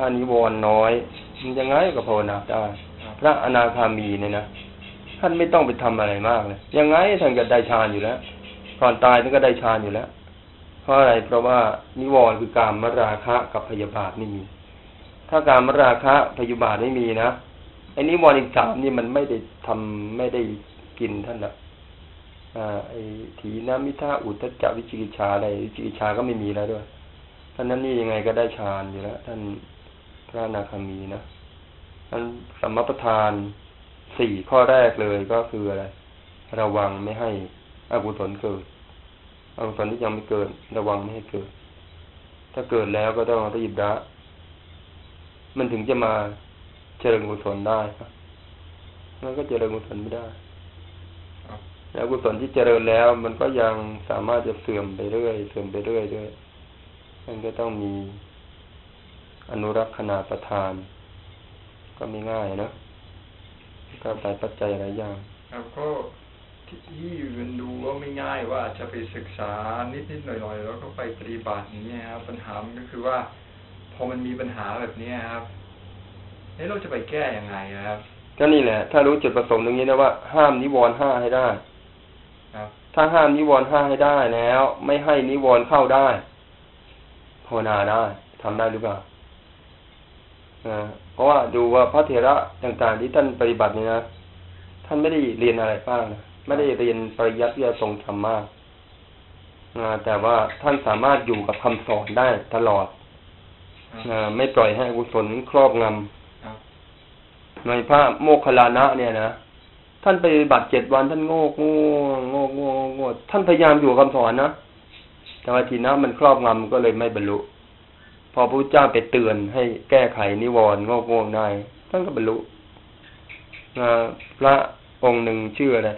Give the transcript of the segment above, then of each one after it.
ถ้านิวรณ์น้อยมันยังไงก็ภาวนาได้พระอนาคามีเนี่ยนะท่านไม่ต้องไปทำอะไรมากเลยยังไงท่านก็ได้ฌานอยู่แล้วก่อนตายท่านก็ได้ฌานอยู่แล้ว เพราะอะไรเพราะว่านิวรณ์คือการมราคะกับพยาบาทไม่มี ถ้าการมราคะพยาบาทไม่มีนะไอ้นิวรณ์อีกสามนี่มันไม่ได้ทำไม่ได้กินท่านละอ่าไอ้ถีนมิท่าอุตจวิจิกิชาอะไรวิจิกิชาก็ไม่มีแล้วด้วยท่านนั้นนี่ยังไงก็ได้ฌานอยู่แล้วท่าน พระนาคามีนะท่นสมประทานสี่ข้อแรกเลยก็คืออะไร ระวังไม่ให้อกุศลเกิดอกุศลที่ยังไม่เกิด ระวังไม่ให้เกิด ถ้าเกิดแล้วก็ต้องรีบละมันถึงจะมาเจริญกุศลได้ครับมันก็เจริญกุศลไม่ได้แล้วกุศลที่เจริญแล้ว มันก็ยังสามารถจะเสื่อมไปเรื่อยเสื่อมไปเรื่อยด้วยมันก็ต้องมี อนุรักษณาประทาน ก็ไม่ง่ายนะก็ใส่ปัจจัยหลายอย่างครับก็ที่มันดูว่าไม่ง่ายว่าจะไปศึกษานิดนิดหน่อยหน่อยแล้วก็ไปปฏิบัติอย่างนี้ครับปัญหามันก็คือว่า พอมันมีปัญหาแบบนี้ครับเฮ้เราจะไปแก้ยังไงครับก็นี่แหละ ถ้ารู้จุดประสงค์ตรงนี้นะว่า ห้ามนิวรณ์ห้าให้ได้ครับถ้าห้ามนิวรณ์ห้าให้ได้แล้ว ไม่ให้นิวรณ์เข้าได้ภาวนาได้ทำได้หรือเปล่า เพราะว่าดูว่าพระเถระต่างๆ ที่ท่านปฏิบัตินี่นะท่านไม่ได้เรียนอะไรบ้างนะไม่ได้เรียนปริยัติวิทยาทรงธรรมมากแต่ว่าท่านสามารถอยู่กับคำสอนได้ตลอดไม่ปล่อยให้อกุศลครอบงำในพระโมคคัลลานะเนี่ยนะท่านไปบัติเจ็ดวันท่านโง่โง่โง่โง่โง่ท่านพยายามอยู่คำสอนนะแต่ว่าทีนั้นมันครอบงำก็เลยไม่บรรลุ พอพระเจ้าไปเตือนให้แก้ไขนิวรณ์งอกงวงได้ท่านก็บรรลุพระองค์หนึ่งชื่ออะไร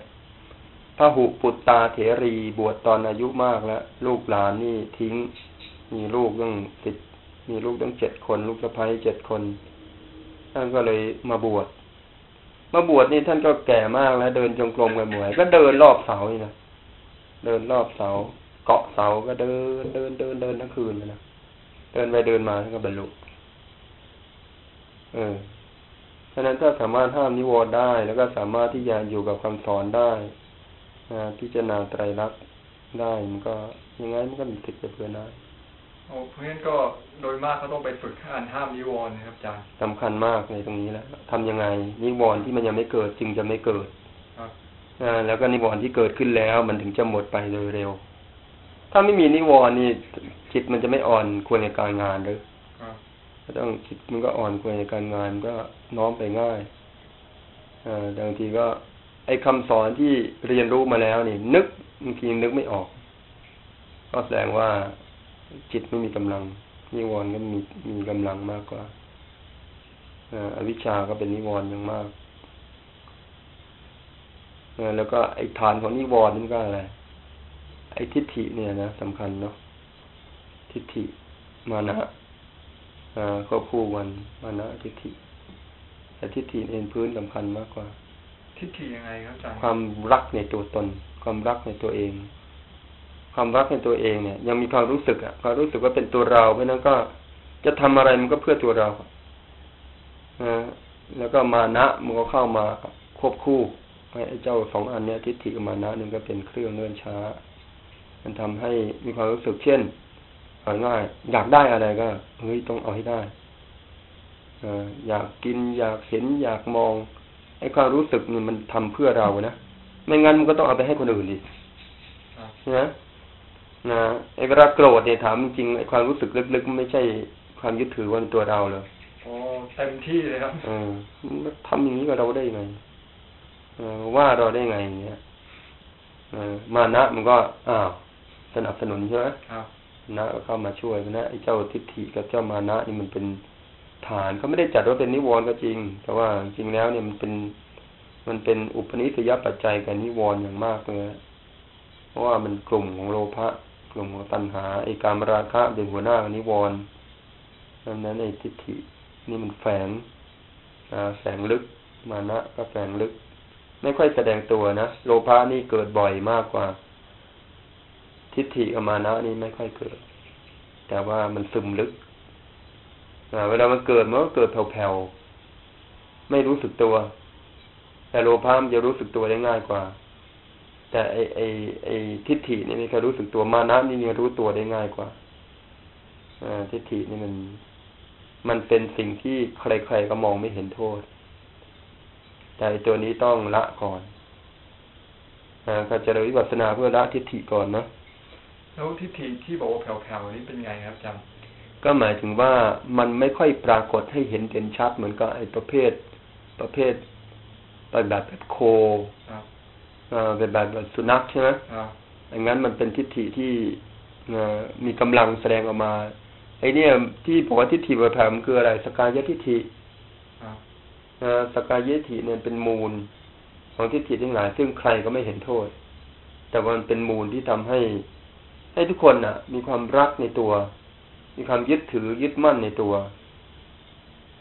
พระหุปุตตาเถรีบวชตอนอายุมากแล้ว ลูกหลานนี่ทิ้ง มีลูกต้งติดมีลูกต้งเจ็ดคน ลูกสะพ้ายเจ็ดคนท่านก็เลยมาบวชมาบวชนี่ท่านก็แก่มากแล้วเดินจงกรมกันหมวย ก็เดินรอบเสานี่นะเดินรอบเสา เกาะเสาก็เดินเดินเดินเดินทั้งคืนเลยนะ เดินไปเดินมาท่านก็บรรลุ เออฉะนั้นถ้าสามารถห้ามนิวรณ์ได้ แล้วก็สามารถที่จะอยู่กับคำสอนได้นะพิจารณาไตรลักษณ์ได้มันก็ยังไงมันก็มีติดไปเพื่อนได้โอ้เพราะฉะนั้นก็โดยมากเขาต้องไปฝึกการห้ามนิวรณ์นะครับอาจารย์สำคัญมากในตรงนี้แหละทำยังไง นิวรณ์ที่มันยังไม่เกิดจึงจะไม่เกิดอ่าแล้วก็นิวรณ์ที่เกิดขึ้นแล้ว มันถึงจะหมดไปโดยเร็ว ถ้าไม่มีนิวรณ์นี่จิตมันจะไม่อ่อนควรในการงานเลยก็ต้องจิตมันก็อ่อนควรในการงานก็น้อมไปง่ายอ่าบางทีก็ ไอ้คาสอนที่เรียนรู้มาแล้วนี่ นึกบางทีนึกไม่ออก ก็แสดงว่าจิตไม่มีกำลัง นิวรณ์ก็มีมีกำลังมากกว่าอวิชชาก็เป็นนิวรณ์ยังมากแล้วก็ไอ้ฐานของนิวรณ์นี่ก็อะไร ไอ้ทิฏฐิเนี่ยนะสำคัญเนาะทิฏฐิมานะก็คู่กันมานะทิฏฐิแต่ทิฏฐิเองพื้นสำคัญมากกว่า ทิฏฐิยังไงครับอาจารย์ความรักในตัวตน ความรักในตัวเอง ความรักในตัวเองเนี่ย ยังมีความรู้สึกอะความรู้สึกว่าเป็นตัวเรา เพราะนั้นก็จะทำอะไรมันก็เพื่อตัวเรานะแล้วก็มานะมันก็เข้ามาควบคู่ไอ้เจ้าสองอันเนี้ยทิฏฐิกับมานะนึงก็เป็นเครื่องเนื่อนช้า มันทำให้มีความรู้สึกเช่นเอาง่ายอยากได้อะไรก็เฮ้ยต้องเอาให้ได้ออยากกินอยากเห็นอยากมองไอ้ความรู้สึกนี่มันทำเพื่อเรานะไม่งั้นมันก็ต้องเอาไปให้คนอื่นดินะนะไอ้เวลาโกรธเนี่ยถามจริงไอ้ความรู้สึกลึกๆไม่ใช่ความยึดถือว่าเป็นตัวเราเลยโอ้เต็มที่เลยครับเออทำอย่างนี้กับเราได้ไงเออว่าเราได้ไงเนี่ยเออมานะมันก็อ้าว สนับสนุนใช่ไหมครับนะเข้ามาช่วยนะไอ้เจ้าทิฏฐิกับเจ้ามานะนี่มันเป็นฐานเขาไม่ได้จัดว่าเป็นนิวรณ์ก็จริง แต่ว่าจริงแล้วเนี่ยมันเป็นมันเป็นอุปนิสัยปัจจัยกับนิวรณ์อย่างมากเลยเพราะว่ามันกลุ่มของโลภะกลุ่มของตัณหาไอ้การมราคะเป็นหัวหน้านิวรณ์ดังนั้นไอ้ทิฏฐินี่มันแฝงแฝงลึกมานะก็แฝงลึก ไม่ค่อยแสดงตัวนะโลภะนี่เกิดบ่อยมากกว่า ทิฏฐิกับมานะนี่ไม่ค่อยเกิด แต่ว่ามันซึมลึกเวลามันเกิดมันก็เกิดแผ่วๆไม่รู้สึกตัว แต่โลภะมันจะรู้สึกตัวได้ง่ายกว่า แต่ไอไอไอทิฏฐินี่ม่เคยรู้สึกตัวมานะนี่มันรู้ตัวได้ง่ายกว่าอทิฏฐินี่มัน มันเป็นสิ่งที่ใครๆก็มองไม่เห็นโทษ แต่ตัวนี้ต้องละก่อนอก็จะเริญวิปัสสนาเพื่อละทิฏฐิก่อนเนาะ แล้วทิฏฐิที่บอกว่าแผ่วๆนี่เป็นไงครับอาจารย์ก็หมายถึงว่ามันไม่ค่อยปรากฏให้เห็นเด่นชัดเหมือนกับไอ้ประเภท ประเภทแบบแบบโคอ่าแบบแบบสุนัขใช่ไหมอย่างนั้นมันเป็นทิฏฐิที่มีกำลังแสดงออกมาไอ้นี่ที่บอกว่าทิฏฐิแบบแผ่มันคืออะไร สกายทิฏฐิสกายทิฏฐิเนี่ยเป็นมูล ของทิฏฐิทั้งหลาย ซึ่งใครก็ไม่เห็นโทษ แต่ว่ามันเป็นมูลที่ทำให้ ให้ทุกคนน่ะ มีความรักในตัว มีความยึดถือยึดมั่นในตัว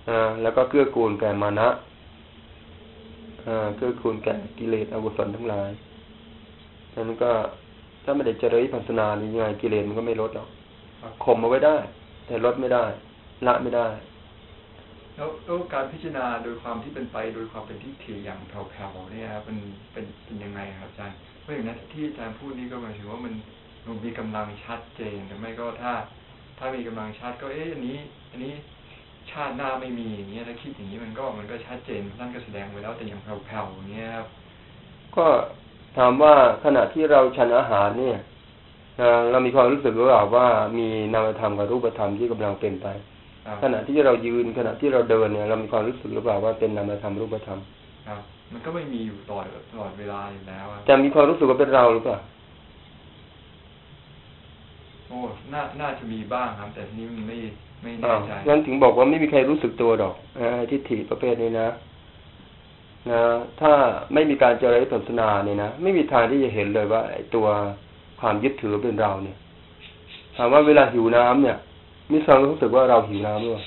อ่าแล้วก็เกื้อกูลแก่มานะอ่าเกื้อกูลแก่กิเลสอกุศลทั้งหลายนั้นก็ถ้าไม่ได้เจริญพัฒนานี่ยังไงกิเลสมันก็ไม่ลดหรอกข่มเอาไว้ได้ แต่ลดไม่ได้ ละไม่ได้ แล้วแล้วการพิจารณาโดยความที่เป็นไปโดยความเป็นทิฏฐิอย่างแผ่วๆเนี่ยเป็นเป็นเป็นยังไงครับอาจารย์เพราะอย่างนั้นที่อาจารย์พูดนี้ก็หมายถึงว่ามัน มันมีกำลังชัดเจนหรือไม่ก็ถ้า ถ้ามีกำลังชัดก็เอ๊ะอันนี้ อันนี้ชาติหน้าไม่มีอย่างเงี้ยถ้าคิดอย่างนี้มันก็มันก็ชัดเจนท่านก็แสดงไว้แล้วแต่อย่างแผ่วๆอย่างเงี้ยครับก็ถามว่าขณะที่เราฉันอาหารเนี่ยเรามีความรู้สึกหรือเปล่าว่ามีนามธรรมกับรูปธรรมที่กำลังเป็นไป ขณะที่เรายืนขณะที่เราเดินเนี่ย เรามีความรู้สึกหรือเปล่าว่าเป็นนามธรรมรูปธรรมครับมันก็ไม่มีอยู่ตลอดตลอดเวลาอยู่แล้วแต่มีความรู้สึกว่าเป็นเราหรือเปล่า โอ้น่าน่าจะมีบ้างครับ แต่ทีนี้มันไม่ไม่แน่ใจงั้นถึงบอกว่าไม่มีใครรู้สึกตัวดอกอทิฏฐิประเภทนี้นะนะถ้าไม่มีการเจริญปัสนาเนี่ยนะไม่มีทางที่จะเห็นเลยว่าไอ้ตัวความยึดถือเป็นเราเนี่ยถามว่าเวลาหิวน้ำเนี่ยมีความรู้สึกว่าเราหิวน้ำด้วย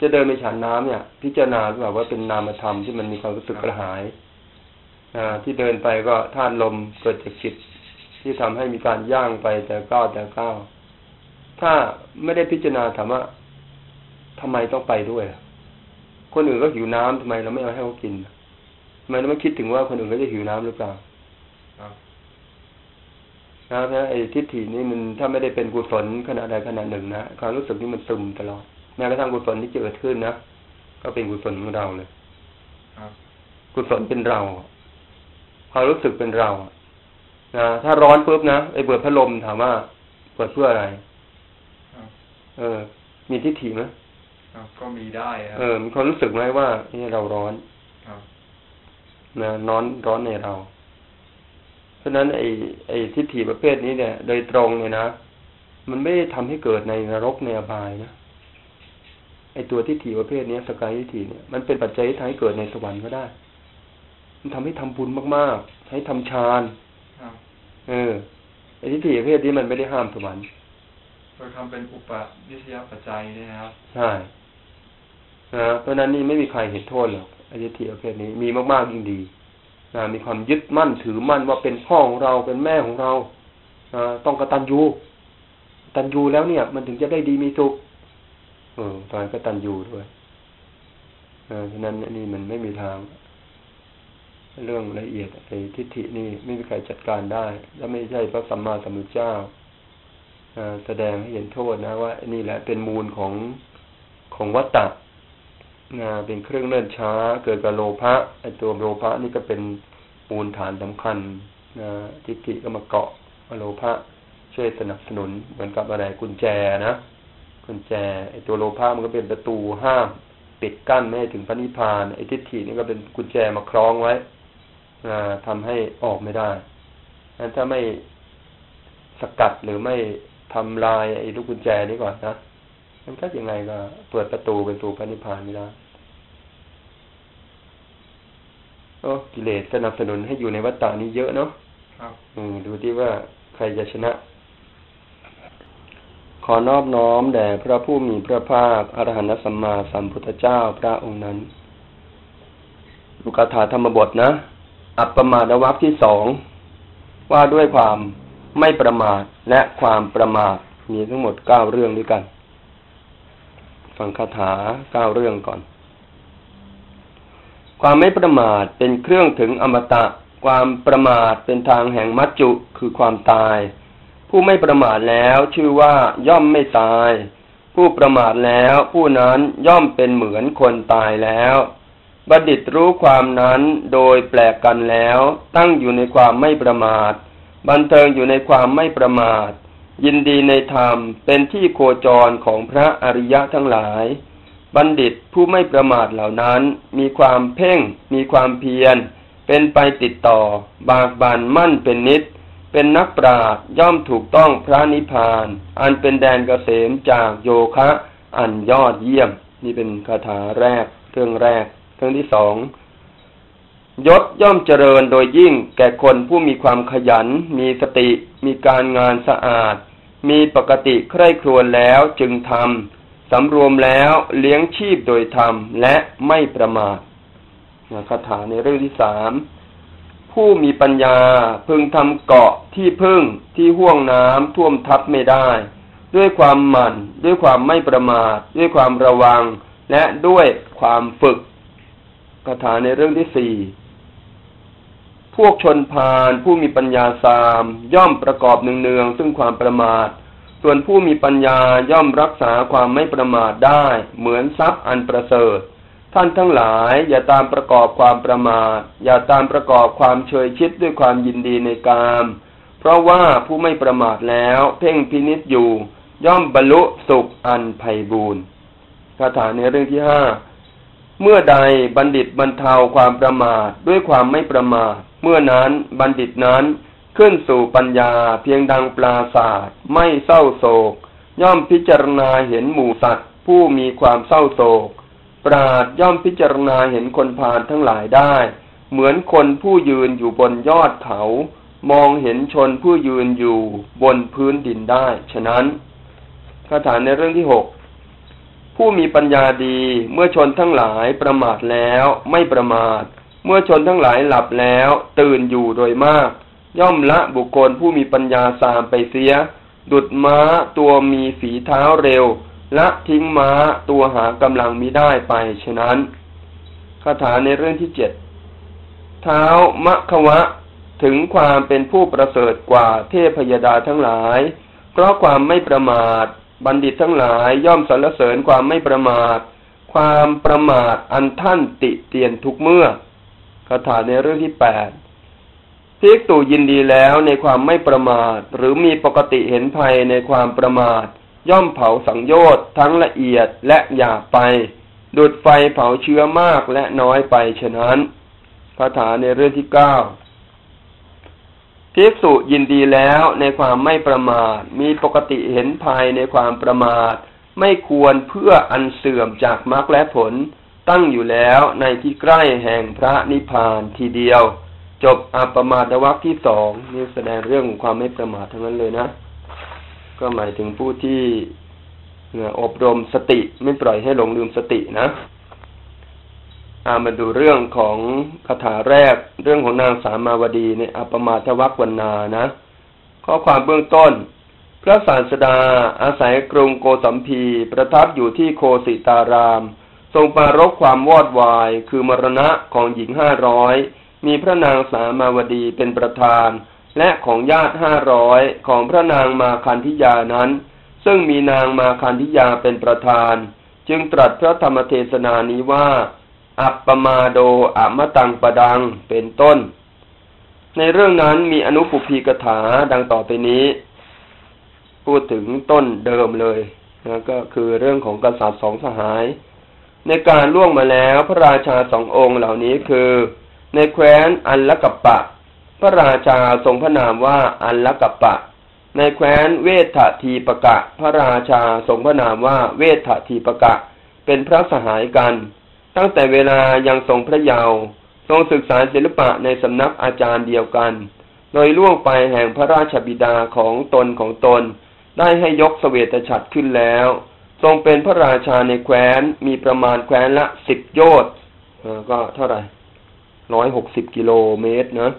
จะเดินไปฉันน้ำเนี่ย พิจารณาแบบว่าเป็นนามธรรมที่มันมีความรู้สึกกระหายอที่เดินไปก็ธาตุลมเกิดจากจิต ที่ทำให้มีการย่างไปแต่ก้าวแต่ก้าวถ้าไม่ได้พิจารณาถามว่าทำไมต้องไปด้วย คนอื่นก็หิวน้ำทำไมเราไม่เอาให้เขากินทำไมเราไม่คิดถึงว่าคนอื่นก็จะหิวน้ำหรือเปล่านะเพราะไอ้ทิฏฐินี้มันถ้าไม่ได้เป็นกุศลขณะใดขณะหนึ่งนะความรู้สึกนี้มันซึมตลอดแม้กระทั่งกุศลที่เกิดขึ้นนะก็เป็นกุศลของเราเลยกุศลเป็นเราความรู้สึกเป็นเรา นะถ้าร้อนปุ๊บนะไอ้เปิดพัดลมถามว่า เปิดเพื่ออะไรเออ มีทิฏฐิไหมก็มีได้เออมีความรู้สึกไหมว่านี่เราร้อนนะนอนร้อนในเราราะนั้นไอ้ไอ้ทิฏฐิประเภทนี้เนี่ย โดยตรงเนี่ยนะมันไม่ได้ทำให้เกิดในนรกในอบายนะไอ้ตัวทิฏฐิประเภทนี้สกายทิฏฐิเนี่ยมันเป็นปัจจัยที่ทำให้เกิดในสวรรค์ก็ได้ มันทำให้ทำบุญมาก ๆ ให้ทำฌาน เออไอ้ทิฏฐิประเภทนี้มันไม่ได้ห้ามสวรรค์โดยทำเป็นอุปนิสัยปัจจัยนะครับใช่นะเพราะนั้นนี่ไม่มีใครเห็นโทษหรอกไอ้ทิฏฐิประเภทนี้มีมากๆยิ่งดีนะมีความยึดมั่นถือมั่นว่าเป็นพ่อของเราเป็นแม่ของเราอต้องกตัญญูตัญญูแล้วเนี่ย มันถึงจะได้ดีมีสุขเออตอนก็ตัญญูด้วยเออฉะนั้นนี่มันไม่มีทาง เรื่องละเอียดไอ้ทิฏฐินี่ไม่มีใครจัดการได้ และไม่ใช่พระสัมมาสัมพุทธเจ้าแสดงให้เห็นโทษนะว่านี่แหละเป็นมูลของของวัตตะนะเป็นเครื่องเลื่นช้า เกิดกับโลภะไอตัวโลภะนี่ก็เป็นมูลฐานสำคัญนะทิฏฐิก็มาเกาะโลภะช่วยสนับสนุนเหมือนกับอะไรกุญแจนะกุญแจไอตัวโลภะมันก็เป็นประตูห้ามปิดกั้นไม่ให้ถึงพระนิพพานไอทิฏฐินี่ก็เป็นกุญแจมาคล้องไว้ ทำให้ออกไม่ได้นั้นถ้าไม่สกัดหรือไม่ทำลายไอ้ลูกกุญแจนี้ก่อนนะมันก็ยังไงก็เปิดประตูไปสู่พระนิพพานไม่ได้โอ้กิเลสสนับสนุนให้อยู่ในวัฏฏานี้เยอะเนาะครับอืมดูที่ว่าใครจะชนะ ขอนอบน้อมแด่พระผู้มีพระภาคอรหันตสัมมาสัมพุทธเจ้าพระองค์นั้น ลูกถาธรรมบทนะ อัปปมาดวัคที่สองว่าด้วยความไม่ประมาทและความประมาทมีทั้งหมดเก้าเรื่องด้วยกัน ฟังคาถาเก้าเรื่องก่อน ความไม่ประมาทเป็นเครื่องถึงอมตะ ความประมาทเป็นทางแห่งมัจจุคือความตาย ผู้ไม่ประมาทแล้วชื่อว่าย่อมไม่ตาย ผู้ประมาทแล้วผู้นั้นย่อมเป็นเหมือนคนตายแล้ว บัณฑิตรู้ความนั้นโดยแปลกกันแล้ว ตั้งอยู่ในความไม่ประมาท บันเทิงอยู่ในความไม่ประมาท ยินดีในธรรมเป็นที่โคจรของพระอริยะทั้งหลาย บัณฑิตผู้ไม่ประมาทเหล่านั้น มีความเพ่ง มีความเพียร เป็นไปติดต่อ บากบันมั่นเป็นนิด เป็นนักปราชญ์ย่อมถูกต้องพระนิพพาน อันเป็นแดนเกษมจากโยคะ อันยอดเยี่ยม นี่เป็นคาถาแรกเรื่องแรก เรื่องที่สองยศย่อมเจริญโดยยิ่งแก่คนผู้มีความขยัน มีสติ มีการงานสะอาด มีปกติใคร่ครวญแล้วจึงทำสำรวมแล้วเลี้ยงชีพโดยธรรมและไม่ประมาทคาถาในเรื่องที่สามผู้มีปัญญาพึงทำเกาะที่พึ่งที่ห่วงน้ำท่วมทับไม่ได้ ด้วยความหมั่น ด้วยความไม่ประมาท ด้วยความระวัง และด้วยความฝึก คาถาในเรื่องที่สี่พวกชนพานผู้มีปัญญาสามย่อมประกอบเนืองๆซึ่งความประมาท ส่วนผู้มีปัญญาย่อมรักษาความไม่ประมาทได้ เหมือนทรัพย์อันประเสริฐ ท่านทั้งหลายอย่าตามประกอบความประมาท อย่าตามประกอบความเฉยชิดด้วยความยินดีในกาม เพราะว่าผู้ไม่ประมาทแล้ว เพ่งพินิษอยู่ ย่อมบรรลุสุขอันไพ่บูรณ์คาถาในเรื่องที่ห้า เมื่อใดบัณฑิตบรรเทาความประมาทด้วยความไม่ประมาทเมื่อนั้นบัณฑิตนั้นขึ้นสู่ปัญญาเพียงดังปลาศาสตร์ไม่เศร้าโศก ย่อมพิจารณาเห็นหมู่สัตว์ ผู้มีความเศร้าโศก ปราดย่อมพิจารณาเห็นคนพาลทั้งหลายได้ เหมือนคนผู้ยืนอยู่บนยอดเขา มองเห็นชนผู้ยืนอยู่บนพื้นดินได้ ฉะนั้นคาถาในเรื่องที่หก ผู้มีปัญญาดีเมื่อชนทั้งหลายประมาทแล้วไม่ประมาท เมื่อชนทั้งหลายหลับแล้ว ตื่นอยู่โดยมาก ย่อมละบุคคลผู้มีปัญญาสามไปเสีย ดุดม้าตัวมีฝีเท้าเร็ว ละทิ้งม้าตัวหากำลังมิได้ไปฉะนั้นคาถาในเรื่องที่เจ็ดเท้ามะควะ ถึงความเป็นผู้ประเสริฐกว่าเทพยดาทั้งหลาย เพราะความไม่ประมาท บัณฑิตทั้งหลายย่อมสรรเสริญความไม่ประมาท ความประมาทอันท่านติเตียนทุกเมื่อคาถาในเรื่องที่แปดพิกตูยินดีแล้วในความไม่ประมาท หรือมีปกติเห็นภัยในความประมาท ย่อมเผาสังโยชน์ทั้งละเอียดและหยาบไปดุดไฟเผาเชื้อมากและน้อยไปฉะนั้นคาถาในเรื่องที่เก้า ภิกษุยินดีแล้วในความไม่ประมาท มีปกติเห็นภายในความประมาท ไม่ควรเพื่ออันเสื่อมจากมรรคและผล ตั้งอยู่แล้วในที่ใกล้แห่งพระนิพพานทีเดียว จบอัปมาตวัคที่สองนี่แสดงเรื่องความไม่ประมาททั้งนั้นเลยนะ ก็หมายถึงผู้ที่อบรมสติไม่ปล่อยให้หลงลืมสตินะ อามาดูเรื่องของคาถาแรก เรื่องของนางสามาวดีในอัปมาทวักวันนานะ ข้อความเบื้องต้น พระศาสดาอาศัยกรุงโกสัมพี ประทับอยู่ที่โคสิตาราม ทรงปารกความวอดวาย คือมรณะของหญิงห้าร้อยมีพระนางสามาวดีเป็นประธาน และของญาติห้าร้อยของพระนางมาคันธิยานั้น ซึ่งมีนางมาคันธิยาเป็นประธาน จึงตรัสพระธรรมเทศนานี้ว่า อัปปมาโดอะมะตังปะดังเป็นต้น ในเรื่องนั้นมีอนุปุพีกถาดังต่อไปนี้ พูดถึงต้นเดิมเลยนะก็คือเรื่องของกษัตริย์สองสหาย ในการล่วงมาแล้วพระราชาสององค์เหล่านี้คือ ในแคว้นอันลกัปปะ พระราชาทรงพระนามว่าอันลกัปปะ ในแคว้นเวททีปะกะ พระราชาทรงพระนามว่าเวททีปะกะ เป็นพระสหายกัน ตั้งแต่เวลายังทรงพระเยาว์ทรงศึกษาศิลปะในสำนักอาจารย์เดียวกัน โดยล่วงไปแห่งพระราชบิดาของตนของตน ได้ให้ยกสเสวตฉัตรขึ้นแล้ว ทรงเป็นพระราชาในแคว้นมีประมาณแคว้นละสิบโยชน์ก็เท่าไหร่ร้อยหกสิบกิโลเมตรนะ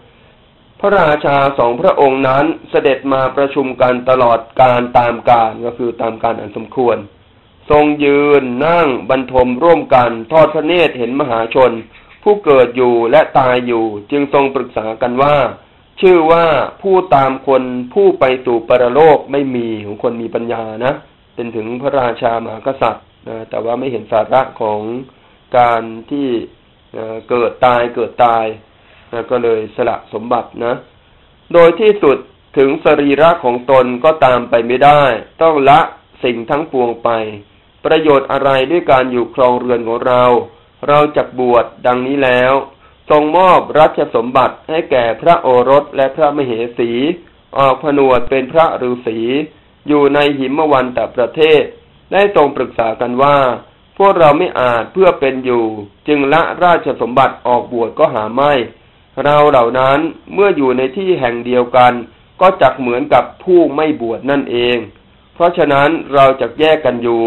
พระราชาสองพระองค์นั้นเสด็จมาประชุมกันตลอดการตามการก็คือตามการอันสมควร ทรงยืนนั่งบรรทมร่วมกันทอดพระเนตรเห็นมหาชน ผู้เกิดอยู่และตายอยู่จึงทรงปรึกษากันว่า ชื่อว่าผู้ตามคนผู้ไปสู่ปรโลกไม่มีของคนมีปัญญานะเป็นถึงพระราชามหากษัตริย์นะแต่ว่าไม่เห็นสาระของการที่เกิดตายเกิดตายนะก็เลยสละสมบัตินะ โดยที่สุดถึงสรีระของตนก็ตามไปไม่ได้ ต้องละสิ่งทั้งปวงไป ประโยชน์อะไรด้วยการอยู่ครองเรือนของเรา เราจักบวชดังนี้แล้ว ทรงมอบรัชสมบัติให้แก่พระโอรสและพระมเหสี ออกผนวดเป็นพระฤาษีอยู่ในหิมวันตประเทศ ได้ทรงปรึกษากันว่า พวกเราไม่อาจเพื่อเป็นอยู่ จึงละราชสมบัติออกบวชก็หาไม่ เราเหล่านั้นเมื่ออยู่ในที่แห่งเดียวกัน ก็จักเหมือนกับผู้ไม่บวชนั่นเอง เพราะฉะนั้นเราจะแยกกันอยู่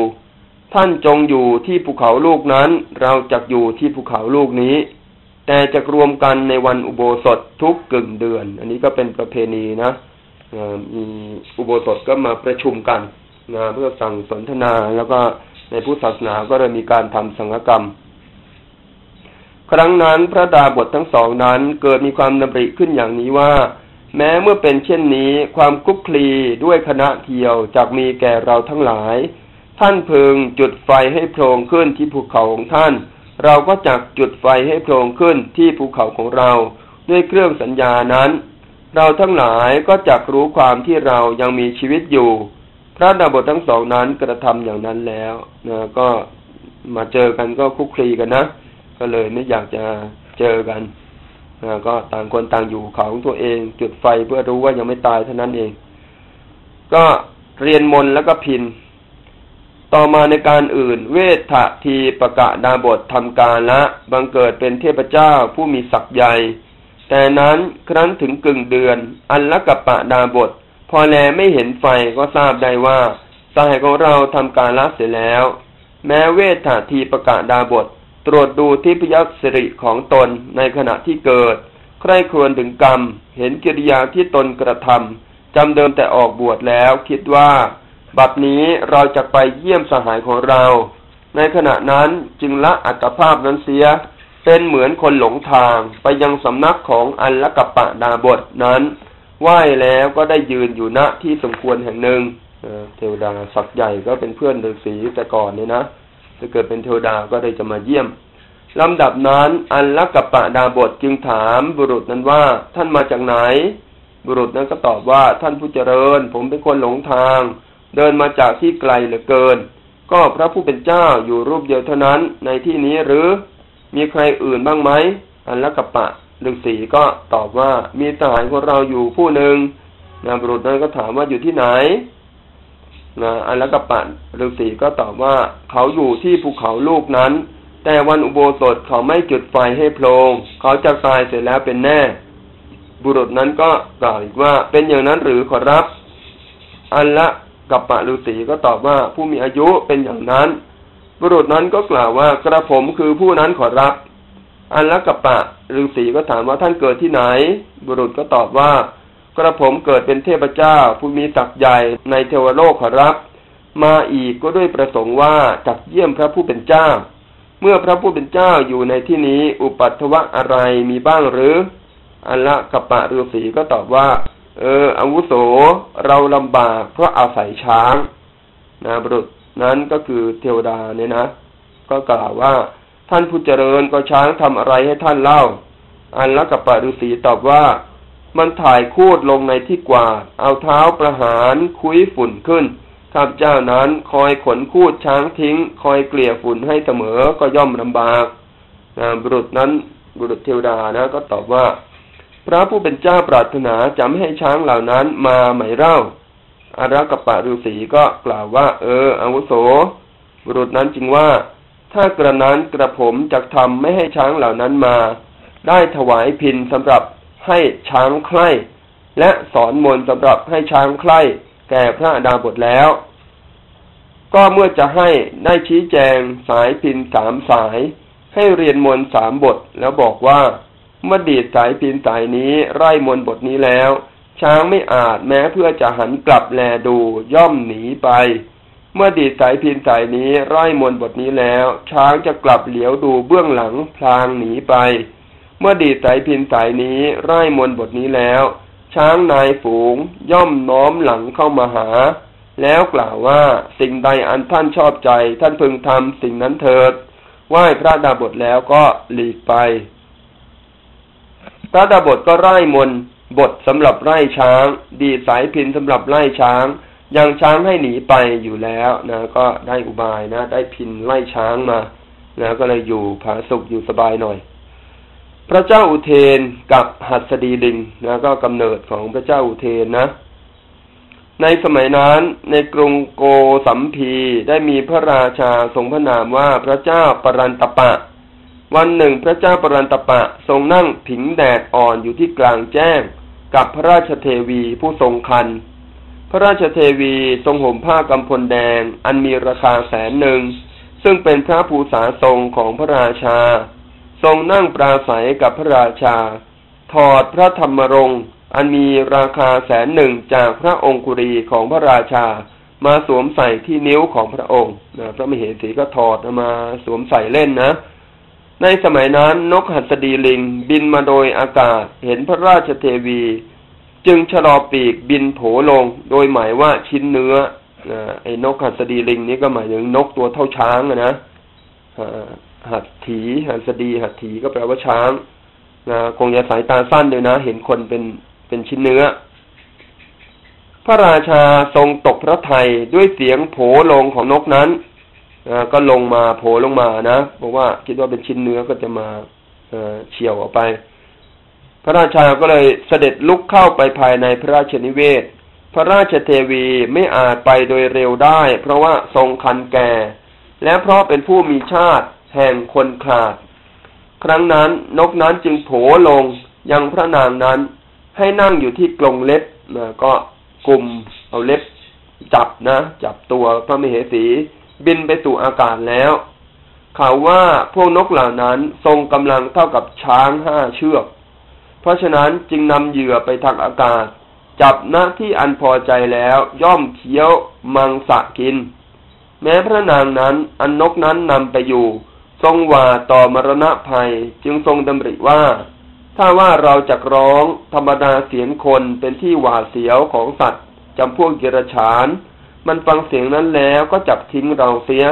ท่านจงอยู่ที่ภูเขาลูกนั้น เราจะอยู่ที่ภูเขาลูกนี้ แต่จะรวมกันในวันอุโบสถทุกกึ่งเดือน อันนี้ก็เป็นประเพณีนะมีอุโบสถก็มาประชุมกันนะเพื่อสั่งสนทนาแล้วก็ในพุทธศาสนาก็เลยมีการทำสังฆกรรม ครั้งนั้นพระดาบททั้งสองนั้นเกิดมีความดำริขึ้นอย่างนี้ว่า แม้เมื่อเป็นเช่นนี้ ความคุกคลีด้วยคณะเที่ยวจากมีแก่เราทั้งหลาย ท่านพึงจุดไฟให้โพลงขึ้นที่ภูเขาของท่าน เราก็จักจุดไฟให้โพลงขึ้นที่ภูเขาของเรา ด้วยเครื่องสัญญานั้น เราทั้งหลายก็จักรู้ความที่เรายังมีชีวิตอยู่ พระดาบททั้งสองนั้นกระทำอย่างนั้นแล้วนะก็มาเจอกันก็คุกคลีกันนะ ก็เลยไม่อยากจะเจอกันนะก็ต่างคนต่างอยู่เขาของตัวเอง จุดไฟเพื่อรู้ว่ายังไม่ตายเท่านั้นเอง ก็เรียนมนแล้วก็พิน ต่อมาในการอื่น เวททีประกาศดาบททำการละบังเกิดเป็นเทพเจ้าผู้มีศักย์ใหญ่แต่นั้นครั้นถึงกึ่งเดือน อันละกับปะดาบท พอแลไม่เห็นไฟก็ทราบได้ว่าสายของเราทำการละเสร็จแล้ว แม้เวททีประกาศดาบท ตรวจดูทิพยสิริของตนในขณะที่เกิด ใครควรถึงกรรม เห็นกิริยาที่ตนกระทำจำเดิมแต่ออกบวชแล้วคิดว่า บัดนี้เราจะไปเยี่ยมสหายของเรา ในขณะนั้นจึงละอัตภาพนั้นเสีย เป็นเหมือนคนหลงทางไปยังสำนักของอันละกัปปะดาบทนั้นไหว้แล้วก็ได้ยืนอยู่ณที่สมควรแห่งหนึ่งเทวดาศักใหญ่ก็เป็นเพื่อนฤาษีแต่ก่อนเนี่ยนะถ้าเกิดเป็นเทวดาก็ได้จะมาเยี่ยมลำดับนั้น อันลักกับปะดาบทจึงถามบุรุษนั้นว่าท่านมาจากไหน บุรุษนั้นก็ตอบว่าท่านผู้เจริญ ผมเป็นคนหลงทาง เดินมาจากที่ไกลเหลือเกิน ก็พระผู้เป็นเจ้าอยู่รูปเดียวเท่านั้นในที่นี้หรือมีใครอื่นบ้างไหมอันลักกับปะฤาษีก็ตอบว่ามีทหารของเราอยู่ผู้หนึ่งนาบุรุษนั้นก็ถามว่าอยู่ที่ไหนนะอันล้วกับปันฤาษีก็ตอบว่าเขาอยู่ที่ภูเขาลูกนั้น แต่วันอุโบสถเขาไม่จุดไฟให้โพลงเขาจะตายเสร็จแล้วเป็นแน่ บุรุษนั้นก็กล่าวอีกว่าเป็นอย่างนั้นหรือขอรับ อันละ กับปะฤาษีก็ตอบว่าผู้มีอายุเป็นอย่างนั้น บุรุษนั้นก็กล่าวว่ากระผมคือผู้นั้นขอรับ อันละกับปะฤาษีก็ถามว่าท่านเกิดที่ไหน บุรุษก็ตอบว่า กระผมเกิดเป็นเทพเจ้า ผู้มีศักย์ใหญ่ในเทวโลกขอรับ มาอีกก็ด้วยประสงค์ว่าจักเยี่ยมพระผู้เป็นเจ้า เมื่อพระผู้เป็นเจ้าอยู่ในที่นี้อุปัตถวะอะไรมีบ้างหรืออัลละกัปปะฤาษีก็ตอบว่า เอออาวุโสเราลำบากเพราะอาศัยช้างนะบุรุษนั้นก็คือเทวดาเนี่ยนะก็กล่าวว่าท่านผู้เจริญก็ช้างทำอะไรให้ท่านเล่า อันละกัปปะฤาษีตอบว่า มันถ่ายคูดลงในที่กวาดเอาเท้าประหารคุยฝุ่นขึ้นข้าพเจ้านั้นคอยขนคูดช้างทิ้ง คอยเกลี่ยฝุ่นให้เสมอก็ย่อมลำบากนะบุรุษนั้นบุรุษเทวดานะ ก็ตอบว่า พระผู้เป็นเจ้าปรารถนาจะไม่ให้ช้างเหล่านั้นมาไหมเล่าอารักปะฤาษีก็กล่าวว่า เอออาวุโส บุรุษนั้นจึงว่า ถ้ากระนั้นกระผมจะทำไม่ให้ช้างเหล่านั้นมา ได้ถวายพินสำหรับให้ช้างใคร่และสอนมนต์สำหรับให้ช้างใคร่แก่พระดาบทแล้ว ก็เมื่อจะให้ได้ชี้แจงสายพินสามสาย ให้เรียนมนต์สามบทแล้วบอกว่า เมื่อดีดสายพินสายนี้ไร่มนบทนี้แล้ว ช้างไม่อาจแม้เพื่อจะหันกลับแลดูย่อมหนีไป เมื่อดีดสายพินสายนี้ไร่มนบทนี้แล้ว ช้างจะกลับเหลียวดูเบื้องหลังพลางหนีไป เมื่อดีดสายพินสายนี้ไร่มนบทนี้แล้ว ช้างนายฝูงย่อมน้อมหลังเข้ามาหา แล้วกล่าวว่าสิ่งใดอันท่านชอบใจ ท่านพึงทำสิ่งนั้นเถิดไหว้พระดาบทแล้วก็หลีกไป พระดาบทก็ไร่มนบทสำหรับไร่ช้าง ดีสายพินสำหรับไร่ช้างยังช้างให้หนีไปอยู่แล้วนะ ก็ได้อุบายนะ ได้พินไล่ช้างมานะก็เลยอยู่ผาสุกอยู่สบายหน่อย พระเจ้าอุเทนกับหัสดีลิงนะก็กำเนิดของพระเจ้าอุเทนนะ ในสมัยนั้นในกรุงโกสัมพีได้มีพระราชาทรงพระนามว่าพระเจ้าปรันตปะ วันหนึ่งพระเจ้าปรันตปะทรงนั่งผิงแดดอ่อนอยู่ที่กลางแจ้ง กับพระราชเทวีผู้ทรงคัน พระราชเทวีทรงห่มผ้ากำพลแดง อันมีราคาแสนหนึ่ง ซึ่งเป็นพระภูษาทรงของพระราชา ทรงนั่งปราศัยกับพระราชา ถอดพระธรรมรงค์อันมีราคาแสนหนึ่งจากพระองคุรีของพระราชา มาสวมใส่ที่นิ้วของพระองค์นะพระมเหสีก็ถอดมาสวมใส่เล่นนะ ในสมัยนั้นนกหัสดีลิงบินมาโดยอากาศเห็นพระราชเทวี จึงชะลอปีกบินโผลง โดยหมายว่าชิ้นเนื้อไอ้นกหัสดีลิงนี้ก็หมายถึงนกตัวเท่าช้างนะหัดถีหัสดีหัดถีก็แปลว่าช้างนะคงจะสายตาสั้นเลยนะ เห็นคนเป็นเป็นชิ้นเนื้อ พระราชาทรงตกพระทัยด้วยเสียงโผลงของนกนั้น ก็ลงมาโผล่ลงมานะบอกว่าคิดว่าเป็นชิ้นเนื้อก็จะมาเเฉี่ยวออกไป พระราชาก็เลยเสด็จลุกเข้าไปภายในพระราชนิเวศ พระราชเทวีไม่อาจไปโดยเร็วได้ เพราะว่าทรงคันแก่ และเพราะเป็นผู้มีชาติแห่งคนขาด ครั้งนั้นนกนั้นจึงโผลงยังพระนางนั้นให้นั่งอยู่ที่กรงเล็บนะก็กลุ่มเอาเล็บจับนะ จับตัวพระมเหสี บินไปสู่อากาศแล้วข่าวว่าพวกนกเหล่านั้นทรงกำลังเท่ากับช้างห้าเชือก เพราะฉะนั้นจึงนำเหยื่อไปทางอากาศ จับหน้าที่อันพอใจแล้วย่อมเคี้ยวมังสะกิน แม้พระนางนั้นอันนกนั้นนำไปอยู่ ทรงว่าต่อมรณะภัยจึงทรงดำริว่าถ้าว่าเราจะร้องธรรมดาเสียงคนเป็นที่หวาดเสียวของสัตว์จำพวกเกรฉาน มันฟังเสียงนั้นแล้วก็จับทิ้งเราเสีย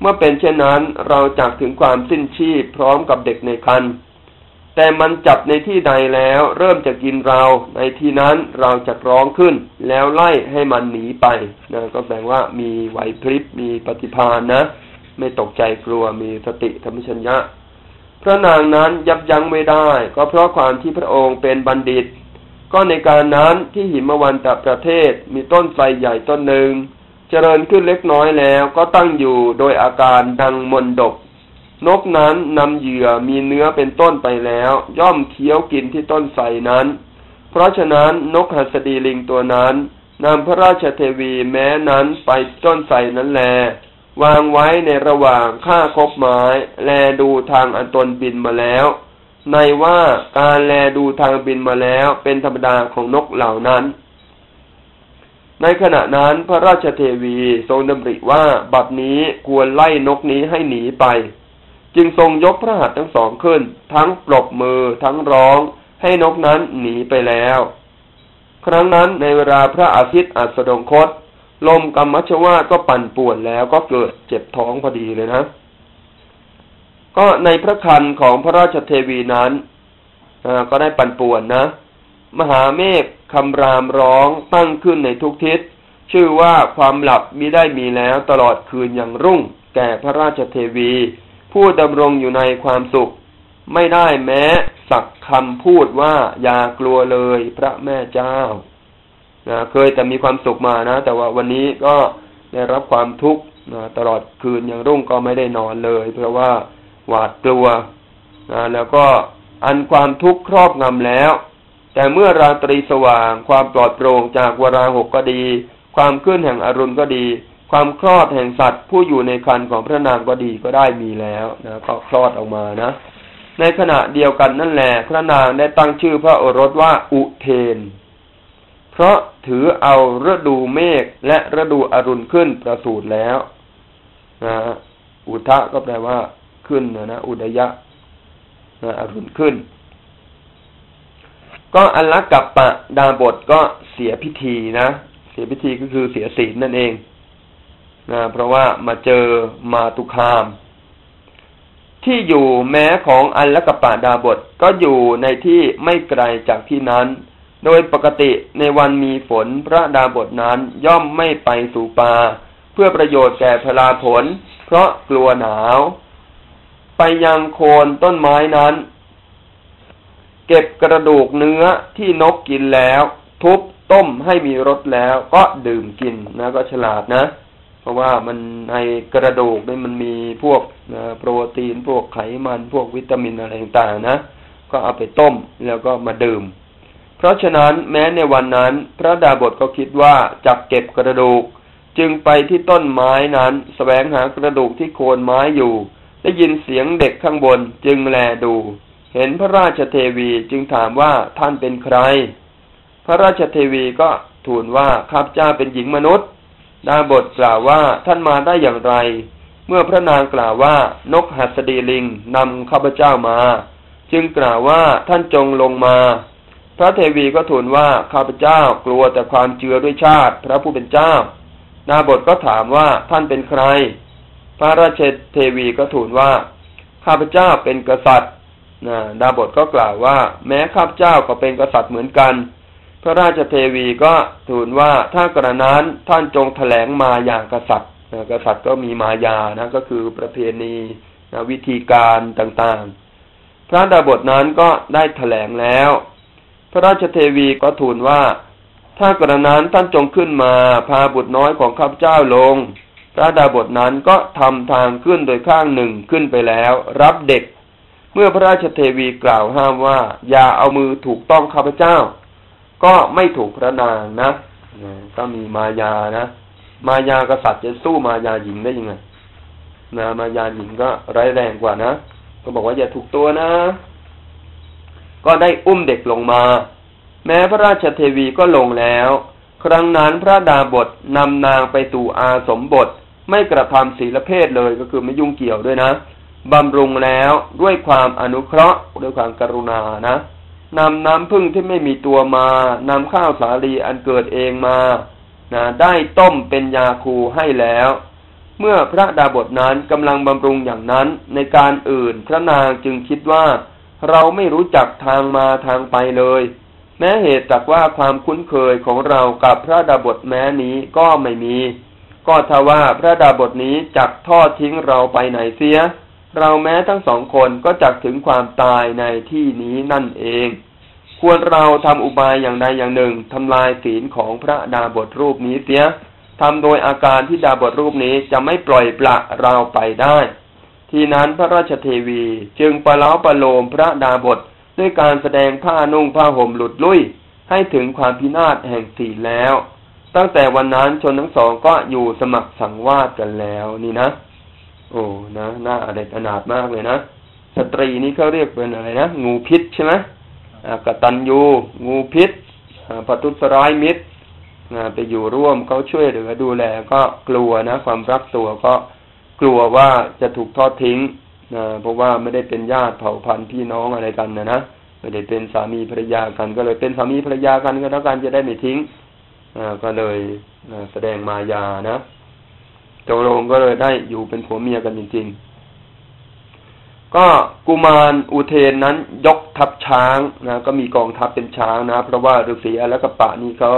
เมื่อเป็นเช่นนั้นเราจักถึงความสิ้นชีพพร้อมกับเด็กในครรภ์แต่มันจับในที่ใดแล้วเริ่มจะกินเรา ในที่นั้นเราจะร้องขึ้น แล้วไล่ให้มันหนีไปนะก็แปลว่ามีไหวพริบมีปฏิภาณนะ ไม่ตกใจกลัวมีสติธรรมชัญญะ พระนางนั้นยับยั้งไม่ได้ ก็เพราะความที่พระองค์เป็นบัณฑิต ก็ในการนั้นที่หิมวันตประเทศมีต้นไทรใหญ่ต้นหนึ่ง เจริญขึ้นเล็กน้อยแล้วก็ตั้งอยู่โดยอาการดังมนดก นกนั้นนำเหยื่อมีเนื้อเป็นต้นไปแล้ว ย่อมเคี้ยวกินที่ต้นไทรนั้น เพราะฉะนั้นนกหัสดีลิงตัวนั้นนำพระราชเทวีแม้นั้นไปต้นไทรนั้นแล วางไว้ในระหว่างข้าคบไม้ แลดูทางอันตนบินมาแล้ว ในว่าการแลดูทางบินมาแล้วเป็นธรรมดาของนกเหล่านั้น ในขณะนั้นพระราชเทวีทรงดำริว่าบัดนี้ควรไล่นกนี้ให้หนีไป จึงทรงยกพระหัตถ์ทั้งสองขึ้น ทั้งปรบมือทั้งร้อง ให้นกนั้นหนีไปแล้ว ครั้งนั้นในเวลาพระอาทิตย์อัสดงคต ลมกรรมชวาก็ปั่นป่วนแล้วก็เกิดเจ็บท้องพอดีเลยนะ ก็ในพระคันของพระราชเทวีนั้นก็ได้ปั่นป่วนนะ มหาเมฆคำรามร้องตั้งขึ้นในทุกทิศ ชื่อว่าความหลับมิได้มีแล้วตลอดคืนอย่างรุ่ง แก่พระราชเทวี ผู้ดำรงอยู่ในความสุข ไม่ได้แม้สักคำพูดว่าอย่ากลัวเลยพระแม่เจ้านะเคยแต่มีความสุขมานะ แต่ว่าวันนี้ก็ได้รับความทุกข์นะตลอดคืนอย่างรุ่งก็ไม่ได้นอนเลย เพราะว่า หวาดกลัวนะแล้วก็อันความทุกข์ครอบงำแล้ว แต่เมื่อราตรีสว่าง ความปลอดโปร่งจากวราหกก็ดี ความขึ้นแห่งอรุณก็ดี ความคลอดแห่งสัตว์ ผู้อยู่ในคันของพระนางก็ดีก็ได้มีแล้วนะก็คลอดออกมานะ ในขณะเดียวกันนั่นแหละพระนางได้ตั้งชื่อพระโอรสว่าอุเทน เพราะถือเอาฤดูเมฆและฤดูอรุณขึ้นประสูติแล้วนะอุทะก็แปลว่า ขึ้นนะนะอุดยะนะอรุณขึ้น ก็อัลละกับปะดาบทก็เสียพิธีนะ เสียพิธีก็คือเสียศีลนั่นเองนะเพราะว่ามาเจอมาตุคาม ที่อยู่แม้ของอัลละกปะดาบทก็อยู่ในที่ไม่ไกลจากที่นั้น โดยปกติในวันมีฝนพระดาบทนั้นย่อมไม่ไปสู่ป่าเพื่อประโยชน์แก่พลาผล เพราะกลัวหนาว ไปยังโคนต้นไม้นั้น เก็บกระดูกเนื้อที่นกกินแล้ว ทุบต้มให้มีรสแล้วก็ดื่มกินนะก็ฉลาดนะ เพราะว่ามันในกระดูกนี่มันมีพวกนะโปรตีนพวกไขมันพวกวิตามินอะไรต่างๆนะ ก็เอาไปต้มแล้วก็มาดื่ม เพราะฉะนั้นแม้ในวันนั้น พระดาบทก็คิดว่าจักเก็บกระดูก จึงไปที่ต้นไม้นั้นสแสวงหากระดูกที่โคนไม้อยู่ ได้ยินเสียงเด็กข้างบนจึงแลดู เห็นพระราชเทวีจึงถามว่าท่านเป็นใคร พระราชเทวีก็ทูลว่าข้าพเจ้าเป็นหญิงมนุษย์ดาบทกล่าวว่าท่านมาได้อย่างไร เมื่อพระนางกล่าวว่านกหัสดีลิงนำข้าพเจ้ามา จึงกล่าวว่าท่านจงลงมา พระเทวีก็ทูลว่าข้าพเจ้ากลัวแต่ความเจือด้วยชาติ พระผู้เป็นเจ้าดาบทก็ถามว่าท่านเป็นใคร พระราชเทวีก็ทูลว่า ข้าพเจ้าเป็นกษัตริย์นะดาบทก็กล่าวว่า แม้ข้าพเจ้าก็เป็นกษัตริย์เหมือนกัน พระราชเทวีก็ทูลว่าถ้ากระนั้นท่านจงแถลงมาอย่างกษัตริย์นะกษัตริย์ก็มีมายานะก็คือประเพณีนะวิธีการต่างๆ พระดาบทนั้นก็ได้แถลงแล้ว พระราชเทวีก็ทูลว่า ถ้ากระนั้นท่านจงขึ้นมาพาบุตรน้อยของข้าพเจ้าลง พระดาบทนั้นก็ทำทางขึ้นโดยข้างหนึ่งขึ้นไปแล้ว รับเด็ก เมื่อพระราชเทวีกล่าวห้ามว่า อย่าเอามือถูกต้องข้าพเจ้า ก็ไม่ถูกพระนางนะนะก็มีมายานะ มายากษัตริย์จะสู้มายาหญิงได้ยังไงนะมายาหญิงก็ร้ายแรงกว่านะก็บอกว่าอย่าถูกตัวนะ ก็ได้อุ้มเด็กลงมา แม้พระราชเทวีก็ลงแล้ว ครั้งนั้นพระดาบทนำนางไปสู่อาสมบท ไม่กระทำศีลเพศเลยก็คือไม่ยุ่งเกี่ยวด้วยนะบำรุงแล้วด้วยความอนุเคราะห์ด้วยความกรุณานะนำน้ำพึ่งที่ไม่มีตัวมานำข้าวสาลีอันเกิดเองมานะได้ต้มเป็นยาคูให้แล้ว เมื่อพระดาบทนั้นกำลังบำรุงอย่างนั้นในการอื่นพระนางจึงคิดว่า เราไม่รู้จักทางมาทางไปเลย แม้เหตุจากว่าความคุ้นเคยของเรากับพระดาบทแม้นี้ก็ไม่มี ก็ทว่าพระดาบทนี้จักทอดทิ้งเราไปไหนเสีย เราแม้ทั้งสองคนก็จักถึงความตายในที่นี้นั่นเอง ควรเราทำอุบายอย่างใดอย่างหนึ่งทำลายศีลของพระดาบทรูปนี้เสียทำโดยอาการที่ดาบทรูปนี้จะไม่ปล่อยปละเราไปได้ ทีนั้นพระราชเทวีจึงประเล้าประโลมพระดาบท ด้วยการแสดงผ้านุ่งผ้าห่มหลุดลุ่ยให้ถึงความพินาศแห่งศีลแล้ว ตั้งแต่วันนั้นชนทั้งสองก็อยู่สมัครสังวาสกันแล้วนี่นะ โอ้นะน่าอเด็ดอนาถมากเลยนะสตรีนี่เขาเรียกเป็นอะไรนะงูพิษใช่ไหมกตัญญูงูพิษปทุสร้ายมิตรไปอยู่ร่วมเขาช่วยเหลือดูแลก็กลัวนะ ความรักตัวก็กลัวว่าจะถูกทอดทิ้ง นะเพราะว่าไม่ได้เป็นญาติเผ่าพันธุ์พี่น้องอะไรกันนะนะไม่ได้เป็นสามีภรรยากัน ก็เลยเป็นสามีภรรยากันก็แล้วกันจะได้ไม่ทิ้งอ่าก็เลยแสดงมายานะตกลงก็เลยได้อยู่เป็นผัวเมียกันจริงๆ ก็กุมารอุเทนนั้นยกทัพช้างนะก็มีกองทัพเป็นช้างนะ เพราะว่าฤาษีอและกปะนี่เขา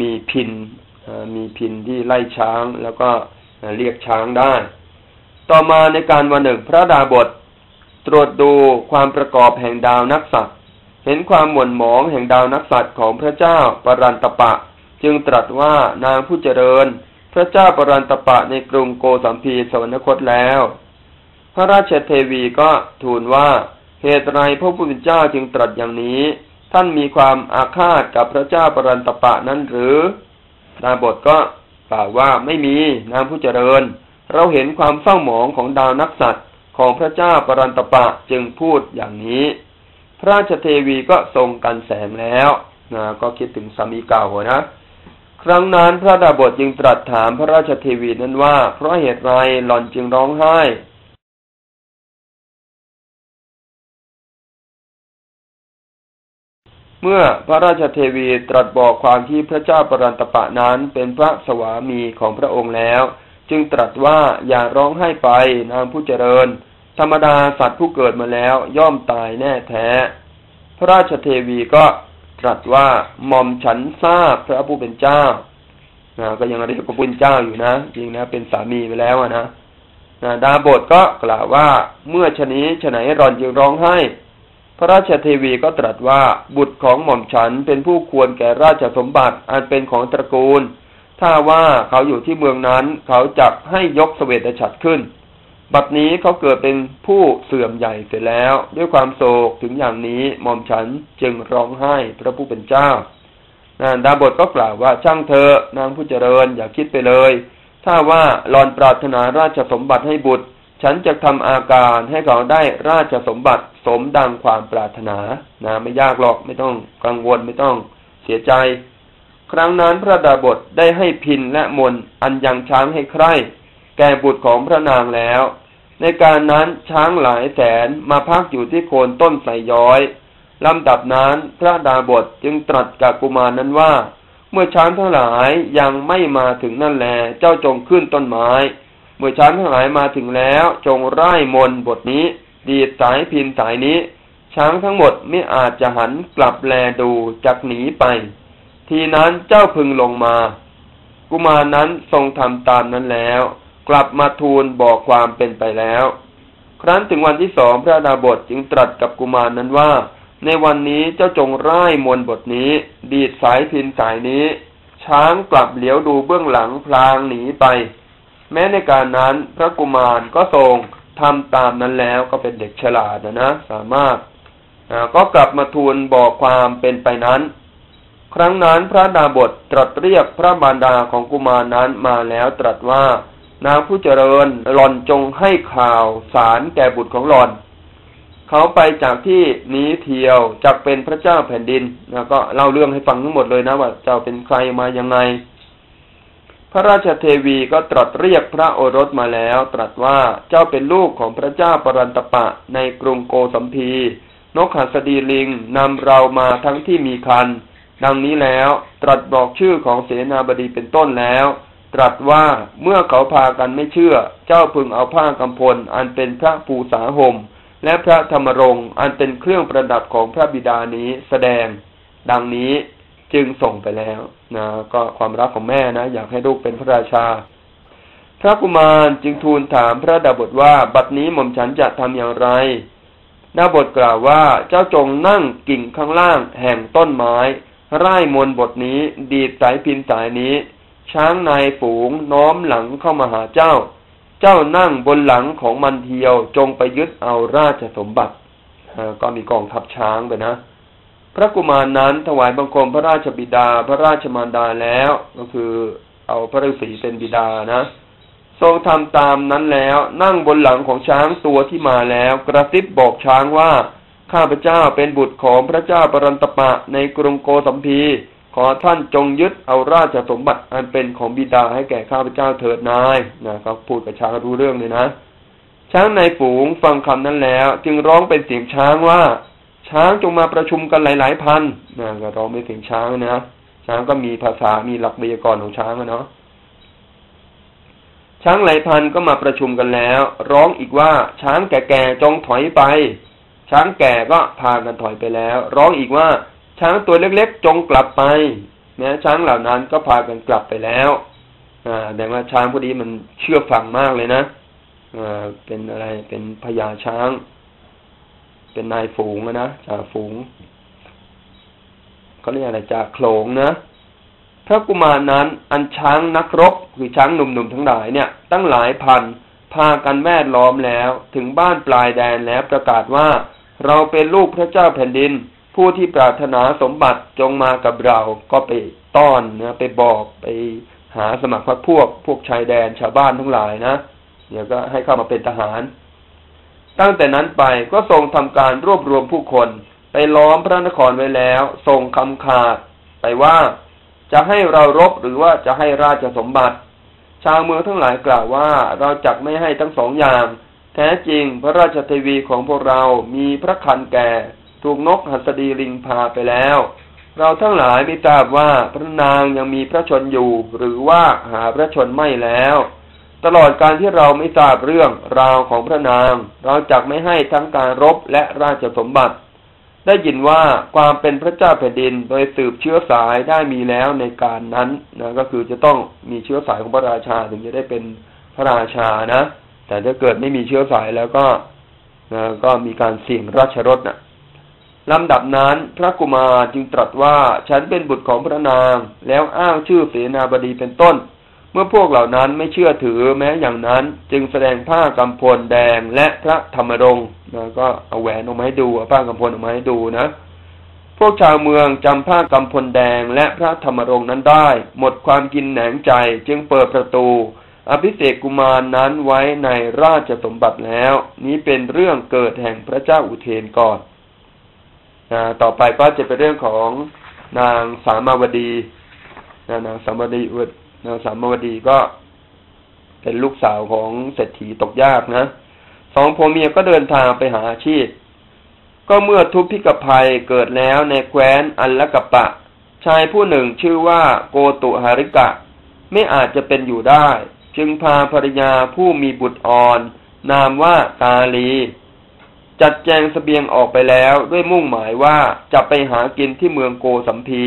มีพินมีพินที่ไล่ช้างแล้วก็เรียกช้างได้ ต่อมาในการวันหนึ่งพระดาบท ตรวจดูความประกอบแห่งดาวนักสัตว์เห็นความหม่นหมองแห่งดาวนักสัตว์ของพระเจ้าปรันตปะ จึงตรัสว่านางผู้เจริญ พระเจ้าปรันตปะในกรุงโกสัมพีสวรรคตแล้ว พระราชเทวีก็ทูลว่าเหตุไรพระผู้เป็นเจ้าจึงตรัสอย่างนี้ ท่านมีความอาฆาตกับพระเจ้าปรันตปะนั้นหรือดาบทก็กล่าวว่าไม่มีนางผู้เจริญ เราเห็นความเศร้าหมองของดาวนักสัตว์ของพระเจ้าปรันตปะจึงพูดอย่างนี้ พระราชเทวีก็ทรงกันแสงแล้วนะก็คิดถึงสามีเก่านะ ครั้งนั้นพระดาบทจึงตรัสถามพระราชเทวีนั้นว่า เพราะเหตุไรหล่อนจึงร้องไห้เมื่อพระราชเทวีตรัสบอกความที่พระเจ้าปรันตปะนั้นเป็นพระสวามีของพระองค์แล้ว จึงตรัสว่าอย่าร้องไห้ไปนางผู้เจริญ ธรรมดาสัตว์ผู้เกิดมาแล้วย่อมตายแน่แท้ พระราชเทวีก็ตรัสว่าหม่อมฉันทราบพระผู้เป็นเจ้านะก็ยังเรียกพระผู้เป็นเจ้าอยู่นะจริงนะเป็นสามีไปแล้วนะนะดาบทก็กล่าวว่าเมื่อชนี้ฉไหนรอนจึงร้องไห้ พระราชเทวีก็ตรัสว่าบุตรของหม่อมฉันเป็นผู้ควรแก่ราชสมบัติอันเป็นของตระกูล ถ้าว่าเขาอยู่ที่เมืองนั้น เขาจักให้ยกสเสวตฉัตรขึ้น บัดนี้เขาเกิดเป็นผู้เสื่อมใหญ่เสร็จแล้ว ด้วยความโศกถึงอย่างนี้หม่อมฉันจึงร้องไห้พระผู้เป็นเจ้านาดาบทก็กล่าวว่าช่างเธอนางผู้เจริญอย่าคิดไปเลย ถ้าว่าหลอนปรารถนาราชสมบัติให้บุตร ฉันจะทำอาการให้เขาได้ราชสมบัติสมดังความปรารถนานะไม่ยากหรอกไม่ต้องกังวลไม่ต้องเสียใจ ครั้งนั้นพระดาบทได้ให้พินและมนอันยังช้างให้ใคร่แก่บุตรของพระนางแล้ว ในการนั้นช้างหลายแสนมาพักอยู่ที่โคนต้นไทรย้อยลำดับนั้นพระดาบทจึงตรัสกับกุมารนั้นว่า เมื่อช้างทั้งหลายยังไม่มาถึงนั่นแล เจ้าจงขึ้นต้นไม้ เมื่อช้างทั้งหลายมาถึงแล้วจงไร้มนบทนี้ ดีดสายพินสายนี้ ช้างทั้งหมดไม่อาจจะหันกลับแลดูจากหนีไป ทีนั้นเจ้าพึงลงมา กุมารนั้นทรงทำตามนั้นแล้ว กลับมาทูลบอกความเป็นไปแล้ว ครั้นถึงวันที่สองพระดาบทจึงตรัสกับกุมารนั้นว่า ในวันนี้เจ้าจงร่ายมวลบทนี้ ดีดสายพินสายนี้ ช้างกลับเหลียวดูเบื้องหลังพลางหนีไป แม้ในการนั้นพระกุมารก็ทรงทำตามนั้นแล้วก็เป็นเด็กฉลาดนะนะสามารถก็กลับมาทูลบอกความเป็นไปนั้น ครั้งนั้นพระดาบทตรัสเรียกพระบารดาของกุมารนั้นมาแล้วตรัสว่านางผู้เจริญหล่อนจงให้ข่าวสารแก่บุตรของหล่อน เขาไปจากที่นี้เที่ยวจากเป็นพระเจ้าแผ่นดินแล้วก็เล่าเรื่องให้ฟังทั้งหมดเลยนะว่าเจ้าเป็นใครมายังไง พระราชเทวีก็ตรัสเรียกพระโอรสมาแล้ว ตรัสว่าเจ้าเป็นลูกของพระเจ้าปรันตปะในกรุงโกสัมพีนกหัสดีลิงนำเรามาทั้งที่มีคัน ดังนี้แล้วตรัสบอกชื่อของเสนาบดีเป็นต้นแล้ว ตรัสว่าเมื่อเขาพากันไม่เชื่อ เจ้าพึงเอาผ้ากำพลอันเป็นพระปูสาหมและพระธรรมรงค์อันเป็นเครื่องประดับของพระบิดานี้แสดง ดังนี้จึงส่งไปแล้วนะก็ความรักของแม่นะ อยากให้ลูกเป็นพระราชา พระกุมารจึงทูลถามพระดาบทว่าบัดนี้หม่อมฉันจะทำอย่างไรดาบทกล่าวว่าเจ้าจงนั่งกิ่งข้างล่างแห่งต้นไม้ ไร่มนบทนี้ ดีดสายพินสายนี้ ช้างนายฝูงน้อมหลังเข้ามาหาเจ้า เจ้านั่งบนหลังของมันเทียวจงไปยึดเอาราชสมบัติก็มีกองทัพช้างไปนะพระกุมารนั้นถวายบังคมพระราชบิดาพระราชมารดาแล้ว ก็คือเอาพระฤาษีเป็นบิดานะทรงทำตามนั้นแล้ว นั่งบนหลังของช้างตัวที่มาแล้ว กระซิบบอกช้างว่า ข้าพเจ้าเป็นบุตรของพระเจ้าปรันตปะในกรุงโกสัมพี ขอท่านจงยึดเอาราชสมบัติอันเป็นของบิดาให้แก่ข้าพเจ้าเถิดนายนะเขาพูดกับช้างรู้เรื่องเลยนะ ช้างในฝูงฟังคำนั้นแล้ว จึงร้องเป็นเสียงช้างว่า ช้างจงมาประชุมกันหลาย ๆ พันนะก็ร้องเป็นเสียงช้างนะช้างก็มีภาษามีหลักไวยากรณ์ของช้างนะเนาะช้างหลายพันก็มาประชุมกันแล้ว ร้องอีกว่าช้างแก่ๆจงถอยไป ช้างแก่ก็พากันถอยไปแล้ว ร้องอีกว่าช้างตัวเล็กๆ จงกลับไปนะช้างเหล่านั้นก็พากันกลับไปแล้วอ่าแต่ว่าช้างพอดีมันเชื่อฟังมากเลยนะอ่าเป็นอะไรเป็นพญาช้าง เป็นนายฝูงนะจ่าฝูงเขาเรียกอะไรจ่าโขลงนะพระกุมารนั้นอันช้างนักรบคือช้างหนุ่มๆทั้งหลายเนี่ย ตั้งหลายพัน พากันแวดล้อมแล้วถึงบ้านปลายแดนแล้วประกาศว่า เราเป็นลูกพระเจ้าแผ่นดิน ผู้ที่ปรารถนาสมบัติจงมากับเราก็ไปต้อนนะไปบอกไปหาสมัครพรรคพวกพวกชายแดนชาวบ้านทั้งหลายนะเดี๋ยวก็ให้เข้ามาเป็นทหาร ตั้งแต่นั้นไปก็ทรงทำการรวบรวมผู้คน ไปล้อมพระนครไว้แล้วส่งคำขาดไปว่าจะให้เรารบหรือว่าจะให้ราชสมบัติ ชาวเมืองทั้งหลายกล่าวว่าเราจักไม่ให้ทั้งสองอย่าง แท้จริงพระราชเทวีของพวกเรามีพระคันแก่ ถูกนกหัสดีลิงพาไปแล้ว เราทั้งหลายไม่ทราบว่าพระนางยังมีพระชนอยู่ หรือว่าหาพระชนไม่แล้ว ตลอดการที่เราไม่ทราบเรื่องราวของพระนาง เราจักไม่ให้ทั้งการรบและราชสมบัติ ได้ยินว่าความเป็นพระเจ้าแผ่นดินโดยสืบเชื้อสายได้มีแล้วในการนั้นนะก็คือจะต้องมีเชื้อสายของพระราชาถึงจะได้เป็นพระราชานะ แต่ถ้าเกิดไม่มีเชื้อสายแล้วก็นะก็มีการเสี่ยงราชรถนะลำดับนั้นพระกุมารจึงตรัสว่าฉันเป็นบุตรของพระนาง แล้วอ้างชื่อเสนาบดีเป็นต้น เมื่อพวกเหล่านั้นไม่เชื่อถือแม้อย่างนั้นจึงแสดงผ้ากำพลแดงและพระธรรมรงค์นะก็เอาแหวนออกมาให้ดูเอาผ้ากำพลออกมาให้ดูนะ พวกชาวเมืองจำผ้ากำพลแดงและพระธรรมรงค์นั้นได้ หมดความกินแหนงใจจึงเปิดประตู อภิเษกกุมารนนั้นไว้ในราชสมบัติแล้ว นี้เป็นเรื่องเกิดแห่งพระเจ้าอุเทนก่อนนะต่อไปก็จะเป็นเรื่องของนางสามาวดีนะนางสามาวดี นางสามวดีก็ เป็นลูกสาวของเศรษฐีตกยากนะสองผัวเมียก็เดินทางไปหาอาชีพ ก็เมื่อทุพพิกภัยเกิดแล้วในแคว้นอัลละกะปะ ชายผู้หนึ่งชื่อว่าโกตุหาริกะ ไม่อาจจะเป็นอยู่ได้ จึงพาภรรยาผู้มีบุตรอ่อน นามว่ากาลี จัดแจงสเสบียงออกไปแล้วด้วยมุ่งหมายว่าจะไปหากินที่เมืองโกสัมพี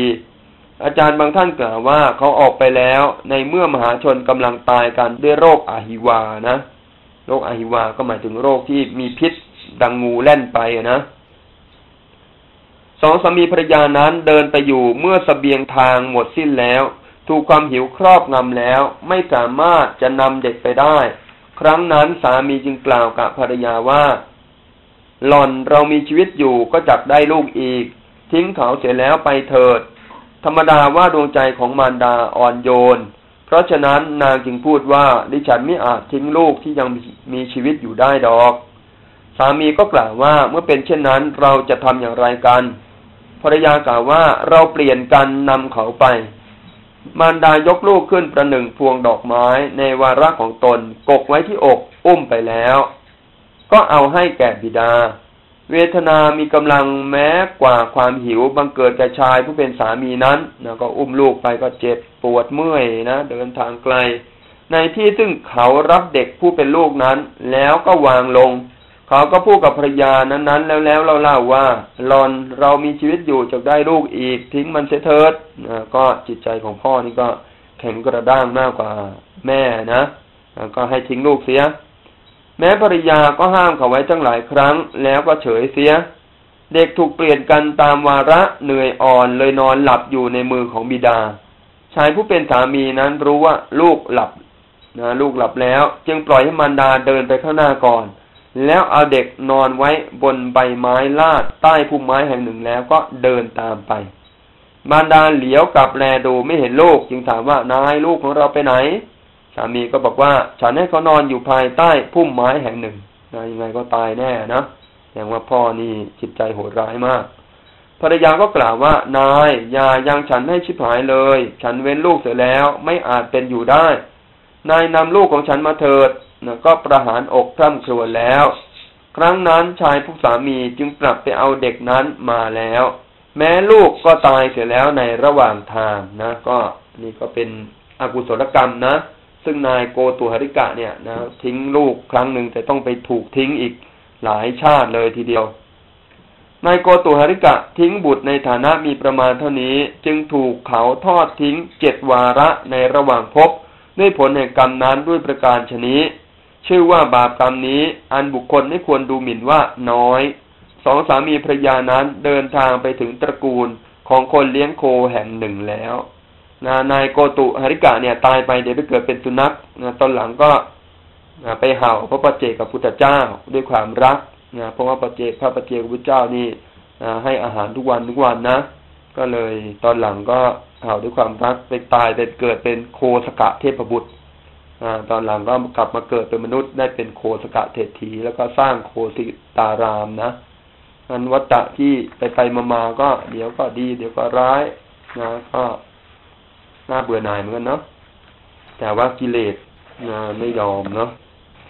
อาจารย์บางท่านกล่าวว่าเขาออกไปแล้วในเมื่อมหาชนกำลังตายกันด้วยโรคอาหิวานะโรคอหิวาก็หมายถึงโรคที่มีพิษดังงูแล่นไปนะสองสามีภรรยานั้นเดินไปอยู่เมื่อสเสบียงทางหมดสิ้นแล้ว ถูกความหิวครอบงำแล้ว ไม่สามารถจะนำเด็กไปได้ ครั้งนั้นสามีจึงกล่าวกับภรรยาว่า หล่อนเรามีชีวิตอยู่ก็จักได้ลูกอีก ทิ้งเขาเสียแล้วไปเถิด ธรรมดาว่าดวงใจของมารดาอ่อนโยน เพราะฉะนั้นนางจึงพูดว่าดิฉันไม่อาจทิ้งลูกที่ยังมีชีวิตอยู่ได้ดอก สามีก็กล่าวว่าเมื่อเป็นเช่นนั้นเราจะทำอย่างไรกันภรรยากล่าวว่าเราเปลี่ยนกันนำเขาไป มารดายกลูกขึ้นประหนึ่งพวงดอกไม้ในวาระของตนกกไว้ที่อกอุ้มไปแล้ว ก็เอาให้แก่บิดา เวทนามีกำลังแม้กว่าความหิวบังเกิดแก่ชายผู้เป็นสามีนั้นนะก็อุ้มลูกไปก็เจ็บปวดเมื่อยนะเดินทางไกล ในที่ซึ่งเขารับเด็กผู้เป็นลูกนั้น แล้วก็วางลง เขาก็พูดกับภรรยานั้นๆ แล้วแล้วเล่าว่าหลอนเรามีชีวิตอยู่จะได้ลูกอีกทิ้งมันเสียเถิดนะก็จิตใจของพ่อนี่ก็แข็งกระด้างมากกว่าแม่นะก็ให้ทิ้งลูกเสีย แม้ภริยาก็ห้ามเขาไว้ตั้งหลายครั้ง แล้วก็เฉยเสีย เด็กถูกเปลี่ยนกันตามวาระเหนื่อยอ่อนเลยนอนหลับอยู่ในมือของบิดา ชายผู้เป็นสามีนั้นรู้ว่าลูกหลับนะลูกหลับแล้ว จึงปล่อยให้มารดาเดินไปข้างหน้าก่อน แล้วเอาเด็กนอนไว้บนใบไม้ลาดใต้พุ่มไม้แห่งหนึ่งแล้วก็เดินตามไป มารดาเหลียวกลับแลดูไม่เห็นลูกจึงถามว่านายลูกของเราไปไหน สามีก็บอกว่า ฉันให้เขานอนอยู่ภายใต้พุ่มไม้แห่งหนึ่งนะยังไงก็ตายแน่นะอย่างว่าพ่อนี่จิตใจโหดร้ายมาก ภรรยาก็กล่าวว่า นายอย่ายังฉันให้ชิบหายเลย ฉันเว้นลูกเสียแล้วไม่อาจเป็นอยู่ได้ นายนำลูกของฉันมาเถิดนะก็ประหารอกพร่ำครวญแล้ว ครั้งนั้นชายผู้สามีจึงกลับไปเอาเด็กนั้นมาแล้ว แม้ลูกก็ตายเสียแล้วในระหว่างทางนะ ก็นี่ก็เป็นอกุศลกรรมนะ ซึ่งนายโกตุหริกะเนี่ยนะทิ้งลูกครั้งหนึ่งแต่ต้องไปถูกทิ้งอีกหลายชาติเลยทีเดียวนายโกตุหริกะทิ้งบุตรในฐานะมีประมาณเท่านี้ จึงถูกเขาทอดทิ้งเจ็ดวาระในระหว่างพบด้วยผลแห่งกรรมนั้นด้วยประการชนี้ ชื่อว่าบาปกรรมนี้อันบุคคลไม่ควรดูหมิ่นว่าน้อย สองสามีภรรยานั้นเดินทางไปถึงตระกูลของคนเลี้ยงโคแห่งหนึ่งแล้ว นะนายโกตุหริกะเนี่ย ตายไปเดี๋ยวไปเกิดเป็นสุนัขนะตอนหลังก็นะไปเห่าพระปเจกับพุทธเจ้าด้วยความรักนะเพราะว่าปเจกพระปเจกับพุทธเจ้านี่นะให้อาหารทุกวันทุกวันนะ ก็เลยตอนหลังก็เห่าด้วยความรักไปตายเป็นเกิดเป็นโคสกะเทพบุตรตอนหลังก็กลับมาเกิดเป็นมนุษย์ได้เป็นโคสกะเทถีแล้วก็สร้างโคสิตารามนะอันวัตตะที่ไปไปมามาก็เดี๋ยวก็ดี เดี๋ยวก็ร้ายนะก็ น่าเบื่อหน่ายเหมือนกันเนาะแต่ว่ากิเลสนะไม่ยอมเนาะ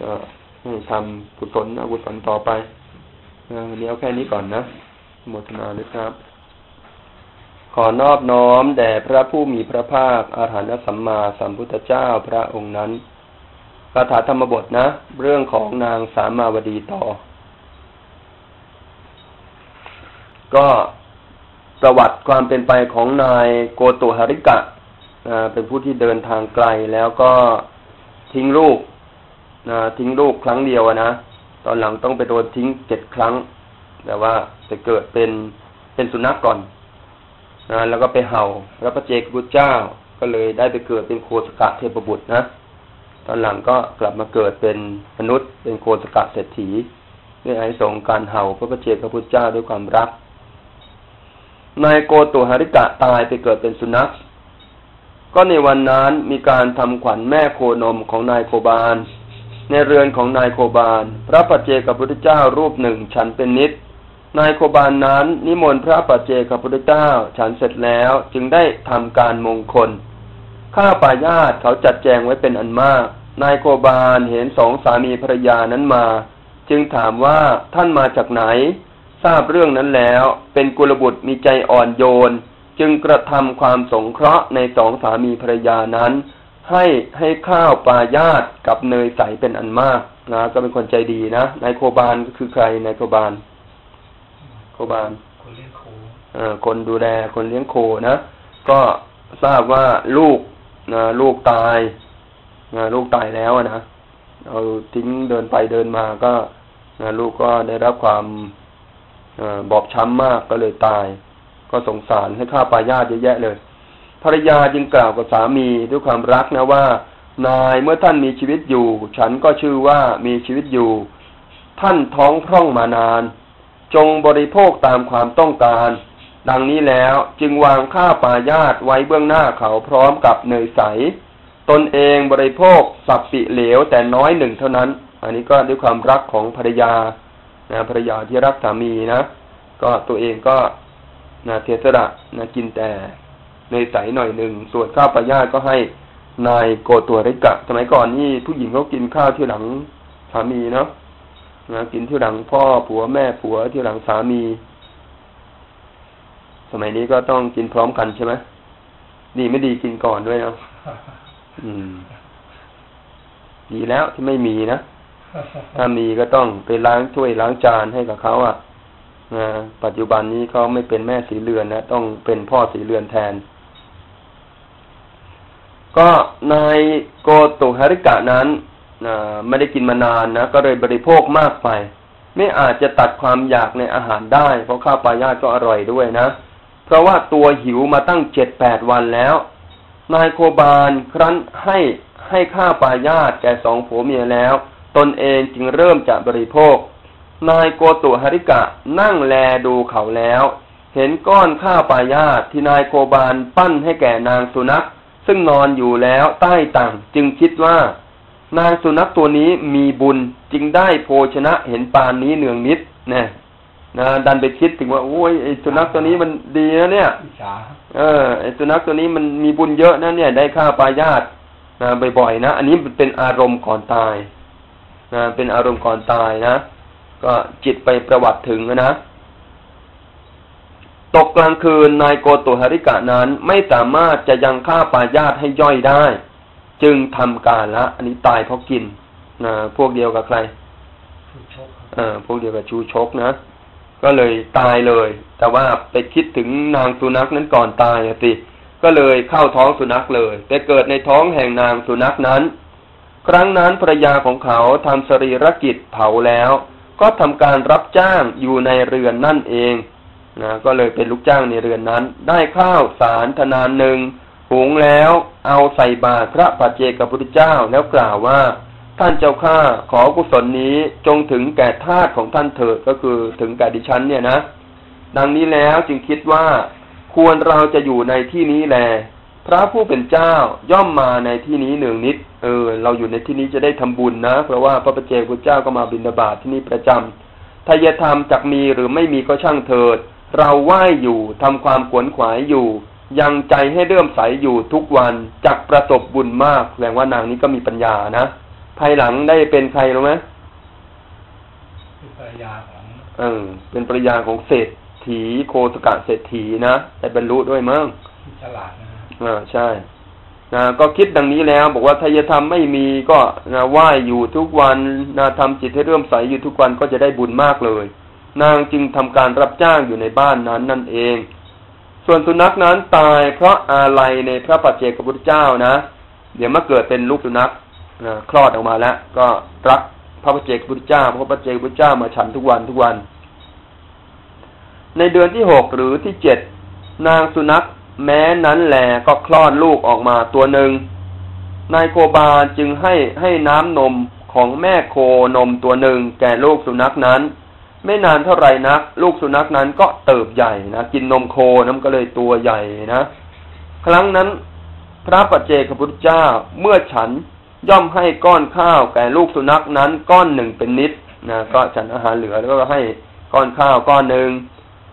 ก็ให้ทำกุศลอกุศลต่อไปนะวันนี้เอาแค่นี้ก่อนนะโมทนาเลยครับ ขอนอบน้อมแด่พระผู้มีพระภาคอาหารสัมมาสัมพุทธเจ้าพระองค์นั้นคาถาธรรมบทนะ เรื่องของนางสามาวดีต่อ ก็ประวัติความเป็นไปของนายโกตุหริกะ เป็นผู้ที่เดินทางไกลแล้วก็ทิ้งลูกทิ้งลูกครั้งเดียวนะตอนหลังต้องไปโดนทิ้งเจ็ดครั้ง แต่ว่าจะเกิดเป็นเป็นสุนัขกก่อนนะแล้วก็ไปเห่าแล้วพระเจกพุทธเจ้าก็เลยได้ไปเกิดเป็นโคสกะเทพบุตรนะตอนหลังก็กลับมาเกิดเป็นมนุษย์เป็นโคสกะเศรษฐีด้วยไอานิสงการเห่าพระประเจกพระพุทธเจ้าด้วยความรักนายโกตุหาริกะตายไปเกิดเป็นสุนัข ก็ในวันนั้นมีการทำขวัญแม่โคนมของนายโคบาล ในเรือนของนายโคบาล พระปัจเจกพุทธเจ้ารูปหนึ่งฉันเป็นนิดนายโคบาลนนั้นนิมนต์พระปัจเจกพุทธเจ้าฉันเสร็จแล้วจึงได้ทำการมงคล ข้าป่าญาติเขาจัดแจงไว้เป็นอันมาก นายโคบาลเห็นสองสามีภรรยานั้นมา จึงถามว่าท่านมาจากไหน ทราบเรื่องนั้นแล้ว เป็นกุลบุตรมีใจอ่อนโยน จึงกระทำความสงเคราะห์ในสองสามีภรรยานั้น ให้ให้ข้าวปลาญาติกับเนยใสเป็นอันมากนะก็เป็นคนใจดีนะนายโคบาลก็คือใครนายโคบาลคบาลคนเลี้ยงโคคนดูแลคนเลี้ยงโคนะก็ทราบว่าลูกนะลูกตายนะลูกตายแล้วนะเอาทิ้งเดินไปเดินมาก็นะลูกก็ได้รับความบอบช้ำมากก็เลยตาย ก็สงสารให้ข้าปายาเยอะแยะเลย ภรรยาจึงกล่าวกับสามีด้วยความรักนะว่า นายเมื่อท่านมีชีวิตอยู่ ฉันก็ชื่อว่ามีชีวิตอยู่ ท่านท้องพร่องมานาน จงบริโภคตามความต้องการ ดังนี้แล้วจึงวางข้าปายาตไว้เบื้องหน้าเขาพร้อมกับเนยใส ตนเองบริโภคสับปิเหลวแต่น้อยหนึ่งเท่านั้น อันนี้ก็ด้วยความรักของภรรยานะภรรยาที่รักสามีนะ ก็ตัวเองก็ นะเทสระนะกินแต่เนใสหน่อยหนึ่งส่วนข้าวปายาก็ให้นายโกตัวริกะ สมัยก่อนนี่ผู้หญิงเขากินข้าวที่หลังสามีเนาะนะกินที่หลังพ่อผัวแม่ผัวที่หลังสามี สมัยนี้ก็ต้องกินพร้อมกันใช่ไหมดีไม่ดีกินก่อนด้วยเนาะอืม ดีแล้วที่ไม่มีนะถ้ามีก็ต้องไปล้างถ้วยล้างจานให้กับเขาอะนะ ปัจจุบันนี้เขาไม่เป็นแม่สีเรือนนะต้องเป็นพ่อสีเรือนแทน ก็นายโกตุฮาริกะนั้นไม่ได้กินมานานนะก็เลยบริโภคมากไป ไม่อาจจะตัดความอยากในอาหารได้ เพราะข้าวปลาญาตก็อร่อยด้วยนะ เพราะว่าตัวหิวมาตั้งเจ็ดแปดวันแล้ว นายโคบาลครั้นให้ให้ข้าปลาญาตแก่สองผัวเมียแล้ว ตนเองจึงเริ่มจะบริโภค นายโกตุหริกะนั่งแลดูเขาแล้ว เห็นก้อนข้าปลาญาติที่นายโคบาลปั้นให้แก่นางสุนัข ซึ่งนอนอยู่แล้วใต้ตังจึงคิดว่า นางสุนัขตัวนี้มีบุญจึงได้โภชนะเห็นปานนี้เนืองนิดนะนะดันไปคิดถึงว่าโอ้ยไอสุนัขตัวนี้มันดีนะเนี่ยเออไอสุนัขตัวนี้มันมีบุญเยอะนะเนี่ย ได้ฆ่าปลายาตนะบ่อยๆนะ อันนี้เป็นอารมณ์ก่อนตายนะเป็นอารมณ์ก่อนตายนะ ก็จิตไปประวัติถึงนะตกกลางคืนนายโกตุหริกะนั้นไม่สามารถจะยังฆ่าปลายาตให้ย่อยได้ จึงทำการละ อันนี้ตายเพราะกินนะพวกเดียวกับใครเออพวกเดียวกับชูชกนะก็เลยตายเลย แต่ว่าไปคิดถึงนางสุนัขนั้นก่อนตายสิก็เลยเข้าท้องสุนัขเลยแต่เกิดในท้องแห่งนางสุนัขนั้น ครั้งนั้นภรรยาของเขาทำสรีรกิจเผาแล้ว ก็ทำการรับจ้างอยู่ในเรือนนั่นเองนะก็เลยเป็นลูกจ้างในเรือนนั้น ได้ข้าวสารธนานหนึ่งหุงแล้วเอาใส่บาตรพระปัจเจกพุทธเจ้าแล้วกล่าวว่า ท่านเจ้าข้าขอกุศลนี้จงถึงแก่ทาสของท่านเถิดก็คือถึงแก่ดิฉันเนี่ยนะ ดังนี้แล้วจึงคิดว่าควรเราจะอยู่ในที่นี้แล พระผู้เป็นเจ้าย่อมมาในที่นี้หนึ่งนิด เออ เราอยู่ในที่นี้จะได้ทำบุญนะ เพราะว่าพระปัจเจกพุทธเจ้าก็มาบิณฑบาตที่นี่ประจำทายธรรมจักมีหรือไม่มีก็ช่างเถิด เราไหว้อยู่ทำความขวนขวายอยู่ ยังใจให้เริ่มใสอยู่ทุกวันจักประสบบุญมากแสดงว่านางนี้ก็มีปัญญานะภายหลังได้เป็นใครรู้ไหมเป็นภรรยาของเออเป็นปริยาของเศรษฐีโคสกะเศรษฐีนะได้บรรลุด้วยมั้งที่ฉลาดนะ อ่าใช่นะก็คิดดังนี้แล้ว บอกว่าทายธรรมไม่มีก็นะไหว้อยู่ทุกวันนะทำจิตให้เริ่มใสอยู่ทุกวันก็จะได้บุญมากเลย นางจึงทำการรับจ้างอยู่ในบ้านนั้นนั่นเอง ส่วนสุนัขนั้นตายเพราะอาลัยในพระปัจเจกพุทธเจ้านะ เดี๋ยวมาเกิดเป็นลูกสุนัขนะคลอดออกมาแล้ว ก็รักพระปัจเจกพุทธเจ้าพระพระปัจเจกพุทธเจ้ามาฉันทุกวันทุกวัน ในเดือนที่หกหรือที่เจ็ดนางสุนัข แม้นั้นแหลก็คลอดลูกออกมาตัวหนึ่ง นายโคบาลจึงให้ให้น้ำนมของแม่โคนมตัวหนึ่ง แก่ลูกสุนัขนั้น ไม่นานเท่าไหรนัก ลูกสุนัขนั้นก็เติบใหญ่นะกินนมโคน้ำก็เลยตัวใหญ่นะ ครั้งนั้น พระปัจเจกพุทธเจ้าเมื่อฉันย่อมให้ก้อนข้าวแก่ลูกสุนัขนั้นก้อนหนึ่งเป็นนิดนะก็ฉันอาหารเหลือแล้วก็ให้ก้อนข้าวก้อนหนึ่ง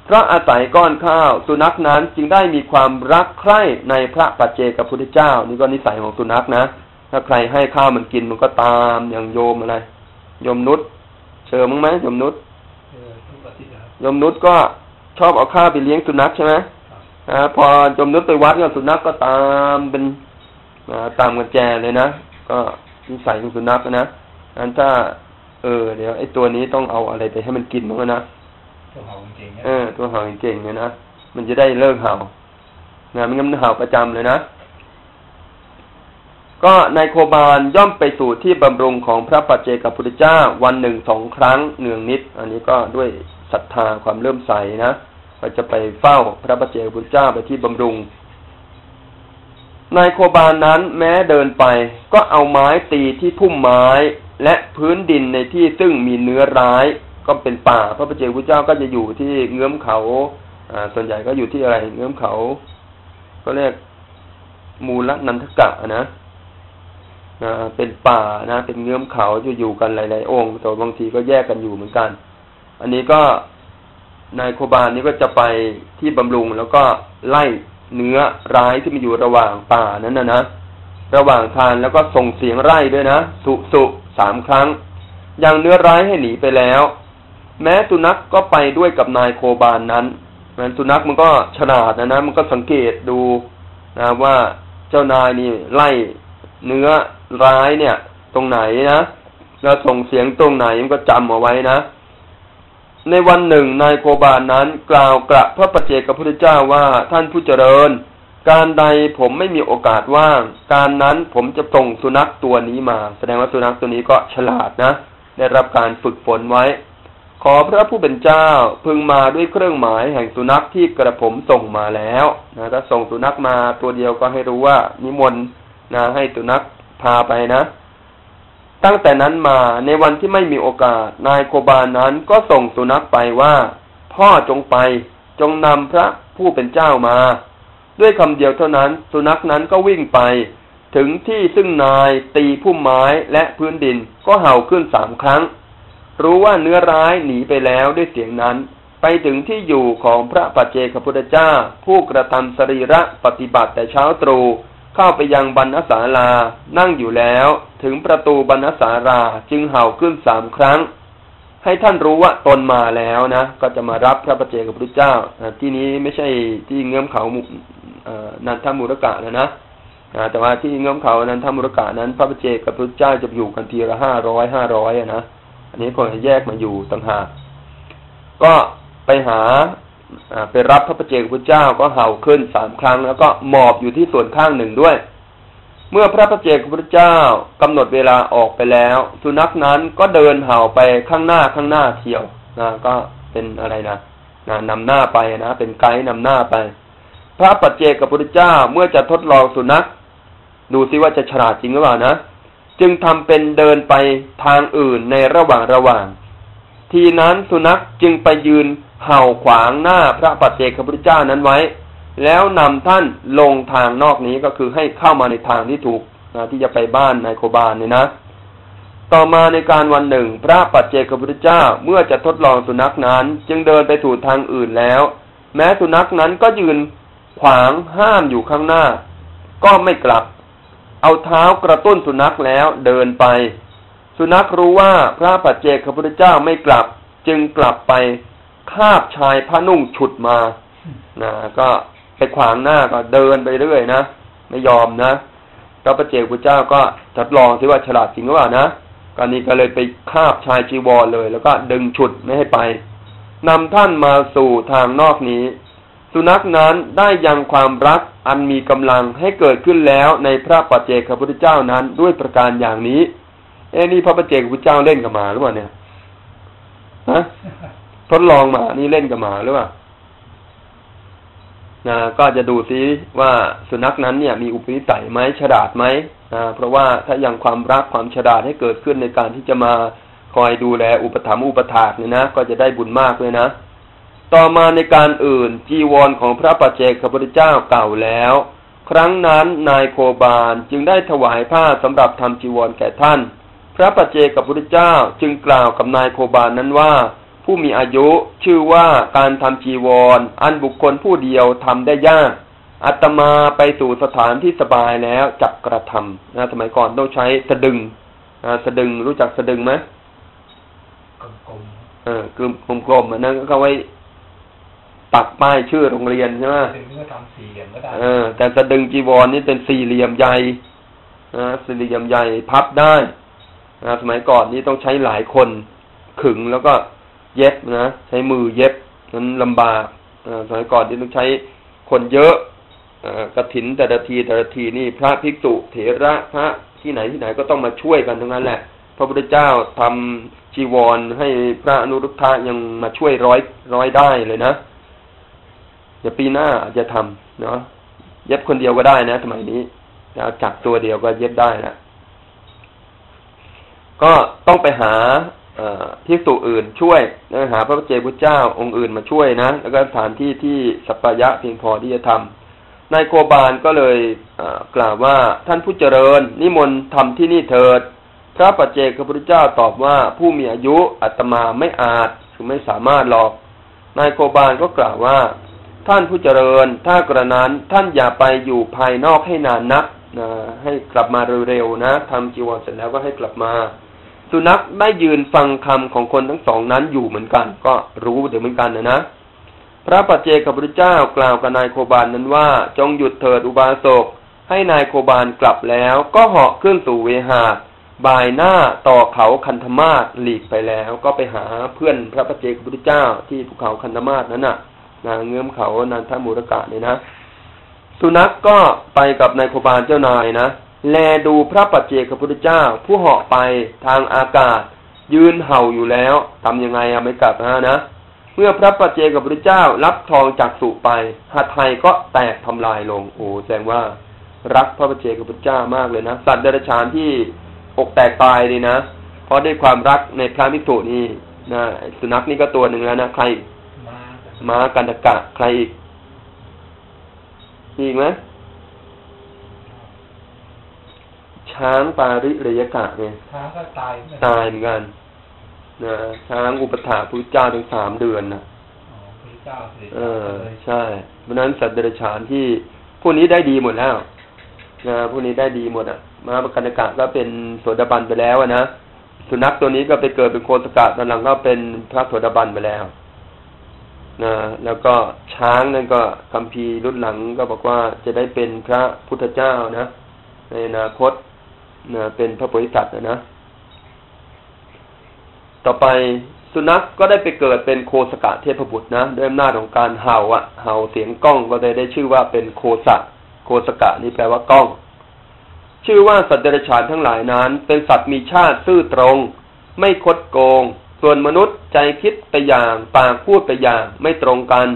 เพราะอาศัยก้อนข้าว สุนัขนั้นจึงได้มีความรักใคร่ในพระปัจเจกพุทธเจ้า นี่ก็นิสัยของสุนัขนะ ถ้าใครให้ข้าวมันกินมันก็ตามอย่างโยมอะไรโยมนุษย์เชิญมั้งไหมโยมนุษย์โยมนุษย์ก็ชอบเอาข้าวไปเลี้ยงสุนัขใช่ไหมอ่าพอโยมนุษย์ไปวัดก็สุนัขก็ตามเป็นตามกันแจเลยนะก็นิสัยของสุนัขนะอันถ้า เออเดี๋ยวไอ้ตัวนี้ต้องเอาอะไรไปให้มันกินมั้งนะ ตัวเห่าจริงๆเนี่ยเออตัวเห่าเก่งๆเนี่ยนะมันจะได้เลิกเห่านะไม่งั้นมันเห่าประจำเลยนะก็นายโคบาลย่อมไปสู่ที่บำรุงของพระปัจเจกพุทธเจ้าวันหนึ่งสองครั้งเนืองนิด อันนี้ก็ด้วยศรัทธาความเริ่มใสนะก็จะไปเฝ้าพระปัจเจกพุทธเจ้าไปที่บำรุงนายโคบาลนั้นแม้เดินไปก็เอาไม้ตีที่พุ่มไม้และพื้นดินในที่ซึ่งมีเนื้อร้าย ก็เป็นป่า พระปเจกพุทธเจ้าก็จะอยู่ที่เงื้อมเขาอ่าส่วนใหญ่ก็อยู่ที่อะไร เงื้อมเขาก็เรียกมูลนันทกะนะนะเป็นป่านะเป็นเงื้อมเขาอยู่อยู่กันหลาย ๆ องค์แต่บางทีก็แยกกันอยู่เหมือนกัน อันนี้ก็นายโคบาลนี้ก็จะไปที่บำรุงแล้วก็ไล่เนื้อร้ายที่มันอยู่ระหว่างป่านั้นนะนะระหว่างทางแล้วก็ส่งเสียงไล่ด้วยนะ สุสุสามครั้ง ยังเนื้อร้ายให้หนีไปแล้ว แม้สุนัขกก็ไปด้วยกับนายโคบาลนนั้นมันสุนัขมันก็ฉลาดนะนะ มันก็สังเกตดูนะว่าเจ้านายนี่ไล่เนื้อร้ายเนี่ย ตรงไหนนะแล้วส่งเสียงตรงไหนมันก็จำเอาไว้นะ ในวันหนึ่งนายโคบาลนนั้น กล่าวกระพระปัจเจกพุทธเจ้าว่าท่านผู้เจริญ การใดผมไม่มีโอกาสว่าง การนั้นผมจะส่งสุนัขตัวนี้มา แสดงว่าสุนัขตัวนี้ก็ฉลาดนะ ได้รับการฝึกฝนไว้ ขอพระผู้เป็นเจ้าพึงมาด้วยเครื่องหมายแห่งสุนัขที่กระผมส่งมาแล้วนะถ้าส่งสุนัขมาตัวเดียวก็ให้รู้ว่านิมนต์นะให้สุนัขพาไปนะ ตั้งแต่นั้นมาในวันที่ไม่มีโอกาส นายโคบาลนั้นก็ส่งสุนัขไปว่า พ่อจงไปจงนำพระผู้เป็นเจ้ามา ด้วยคำเดียวเท่านั้น สุนัขนั้นก็วิ่งไป ถึงที่ซึ่งนายตีพุ่มไม้และพื้นดินก็เห่าขึ้นสามครั้ง รู้ว่าเนื้อร้ายหนีไปแล้วด้วยเสียงนั้น ไปถึงที่อยู่ของพระปัจเจกพุทธเจ้า ผู้กระทำสรีระปฏิบัติแต่เช้าตรู่เข้าไปยังบรรณศาลา นั่งอยู่แล้ว ถึงประตูบรรณศาลาจึงเห่าขึ้นสามครั้ง ให้ท่านรู้ว่าตนมาแล้วนะ ก็จะมารับพระปัจเจกพุทธเจ้า ที่นี้ไม่ใช่ที่เงื้อมเขาอนันทมูรกะนะนะแต่ว่าที่เงื้อมเขานันทมูรกะนั้น พระปัจเจกพุทธเจ้าจะอยู่กันทีละห้าร้อยห้าร้อยนะ อันนี้คนแยกมาอยู่ต่างหากก็ไปหาไปรับพระประเจกพุทเจ้าก็เห่าขึ้นสามครั้ง แล้วก็หมอบอยู่ที่ส่วนข้างหนึ่งด้วย เมื่อพระประเจกพุทเจ้ากำหนดเวลาออกไปแล้ว สุนัขนั้นก็เดินเห่าไปข้างหน้าข้างหน้าเที่ยวนะก็เป็นอะไรนะนะนำหน้าไปนะเป็นไกด์นำหน้าไป พระปัจเจกพุทธเจ้าเมื่อจะทดลองสุนัข ดูซิว่าจะฉลาดจริงหรือเปล่านะ จึงทำเป็นเดินไปทางอื่นในระหว่างระหว่าง ทีนั้นสุนัขจึงไปยืนเห่าขวางหน้าพระปัจเจกพุทธเจ้านั้นไว้ แล้วนำท่านลงทางนอกนี้ก็คือให้เข้ามาในทางที่ถูกนะที่จะไปบ้านนายโคบาลเนี่ยนะ ต่อมาในการวันหนึ่ง พระปัจเจกพุทธเจ้าเมื่อจะทดลองสุนัขนั้น จึงเดินไปสู่ทางอื่นแล้ว แม้สุนัขนั้นก็ยืนขวางห้ามอยู่ข้างหน้า ก็ไม่กลับ เอาเท้ากระตุ้นสุนัขแล้วเดินไป สุนัขรู้ว่าพระปัจเจกพระพุทธเจ้าไม่กลับ จึงกลับไปคาบชายผ้านุ่งฉุดมานะก็ไปขวางหน้าก็เดินไปเรื่อยนะไม่ยอมนะพระปัจเจกพุทธเจ้าก็ทดลองที่ว่าฉลาดจริงหรือเปล่านะกรณีก็เลยไปคาบชายจีวรเลย แล้วก็ดึงฉุดไม่ให้ไปนำท่านมาสู่ทางนอกนี้ สุนัขนั้นได้ยังความรักอันมีกำลังให้เกิดขึ้นแล้วในพระปัจเจกพุทธเจ้านั้นด้วยประการอย่างนี้ เอ้นี่พระปัจเจกพุทธเจ้าเล่นกับหมาหรือเปล่าเนี่ยฮะทดลองหมานี่เล่นกับหมาหรือเปล่านะก็จะดูซิว่าสุนัขนั้นเนี่ย มีอุปนิสัยไหมฉลาดไหมนะเพราะว่าถ้ายังความรักความฉลาดให้เกิดขึ้นในการที่จะมาคอยดูแลอุปถัมภ์อุปถากเนี่ยนะก็จะได้บุญมากเลยนะ ต่อมาในการอื่นจีวรของพระปัจเจกพุทธเจ้าเก่าแล้ว ครั้งนั้นนายโคบาลจึงได้ถวายผ้าสำหรับทำจีวรแก่ท่าน พระปัจเจกพุทธเจ้าจึงกล่าวกับนายโคบาลนั้นว่า ผู้มีอายุชื่อว่าการทำจีวรอันบุคคลผู้เดียวทำได้ยากอัตมาไปสู่สถานที่สบายแล้วจับกระทำนะสมัยก่อนต้องใช้สะดึงนะสะดึงรู้จักสะดึงไหมกลมเออกลมกลมๆอันนั้นก็เอาไว้ ปักป้ายชื่อโรงเรียนใช่ไหมๆถึงก็ทำสี่เหลี่ยมก็ได้เออ แต่สะดึงจีวรนี่เป็นสี่เหลี่ยมใหญ่นะสี่เหลี่ยมใหญ่พับได้นะสมัยก่อนนี่ต้องใช้หลายคนขึงแล้วก็เย็บนะใช้มือเย็บนั้นลำบากสมัยก่อนที่ต้องใช้คนเยอะกระถินแต่ละทีแต่ละทีนี่พระภิกษุเถระพระที่ไหนที่ไหนก็ต้องมาช่วยกันทั้งนั้นแหละ พระพุทธเจ้าทำจีวรให้พระอนุรุทธะยังมาช่วยร้อยร้อยได้เลยนะ เดี๋ยวปีหน้าอาจจะทำเนาะเย็บคนเดียวก็ได้นะสมัยนี้แล้วจักตัวเดียวก็เย็บได้นะก็ต้องไปหาพิสุอื่นช่วยนะหาพระเจ้าพุทธเจ้าองค์อื่นมาช่วยนะแล้วก็สถานที่ที่สัปยะเพียงพอที่จะทำนายโคบาลก็เลยกล่าวว่าท่านผู้เจริญ นิมนต์ทำที่นี่เถิด พระปัจเจกพระพุทธเจ้าตอบว่าผู้มีอายุอัตมาไม่อาจคือไม่สามารถหรอก นายโคบาลก็กล่าวว่า ท่านผู้เจริญ ถ้ากระนั้นท่านอย่าไปอยู่ภายนอกให้นานนักนะให้กลับมาเร็วๆนะทำจีวรเสร็จแล้วก็ให้กลับมา สุนัขได้ยืนฟังคำของคนทั้งสองนั้นอยู่เหมือนกัน ก็รู้เดี๋ยวเหมือนกันนะนะพระปัจเจกพุทธเจ้ากล่าวกับนายโคบาลนนั้นว่า จงหยุดเถิดอุบาสก ให้นายโคบาลกลับแล้ว ก็เหาะขึ้นสู่เวหาบ่ายหน้าต่อเขาคันธมาศหลีกไปแล้ว ก็ไปหาเพื่อนพระปัจเจกพุทธเจ้าที่ภูเขาคันธมาศนั้นน่ะ นาเงื้อมเขานันทมูรกะเนี่ยนะ สุนัขกก็ไปกับนายโคบาลเจ้านายนะ แลดูพระปัจเจกพุทธเจ้า ผู้เหาะไปทางอากาศ ยืนเห่าอยู่แล้วทำยังไงอะไม่กลับนะนะเมื่อพระปัจเจกพุทธเจ้ารับทองจากสุไปหัตไทยก็แตกทำลายลงโอ้แสดงว่า รักพระปัจเจกพุทธเจ้ามากเลยนะสัตว์เดรัจฉานที่อกแตกตายเลยนะเพราะด้วยความรักในพระมิสุนี่นะสุนัขนี่ก็ตัวหนึ่งแล้วนะใคร ม้ากันตะกะ ใครอีกอีกไหมช้างปาริเรยกะไงช้างก็ตายตายเหมือนกันนะช้างอุปถาพระเจ้าถึงสามเดือนนะเออ ใช่เพราะนั้นสัตว์เดรัจฉานที่พวกนี้ได้ดีหมดแล้วนะพวกนี้ได้ดีหมดอะ มาประกันกะก็เป็นโสดาบันไปแล้วนะสุนัขตัวนี้ก็ไปเกิดเป็นโคตกะตอนหลังก็เป็นพระโสดาบันไปแล้ว นะแล้วก็ช้างนั่นก็คำพีรุ่นหลังก็บอกว่าจะได้เป็นพระพุทธเจ้านะในอนาคตนะเป็นพระโพธิสัตว์นะ ต่อไปสุนัขกก็ได้ไปเกิดเป็นโคสกะเทพบุตรนะด้วยอำนาจของการเห่าอะ เห่าเสียงก้องก็ได้ได้ชื่อว่าเป็นโคสะโคสกะนี่แปลว่าก้อง ชื่อว่าสัตว์เดรัจฉานทั้งหลายนั้น เป็นสัตว์มีชาติซื่อตรง ไม่คดโกง ส่วนมนุษย์ใจคิดไปอย่าง ปากพูดไปอย่างไม่ตรงกัน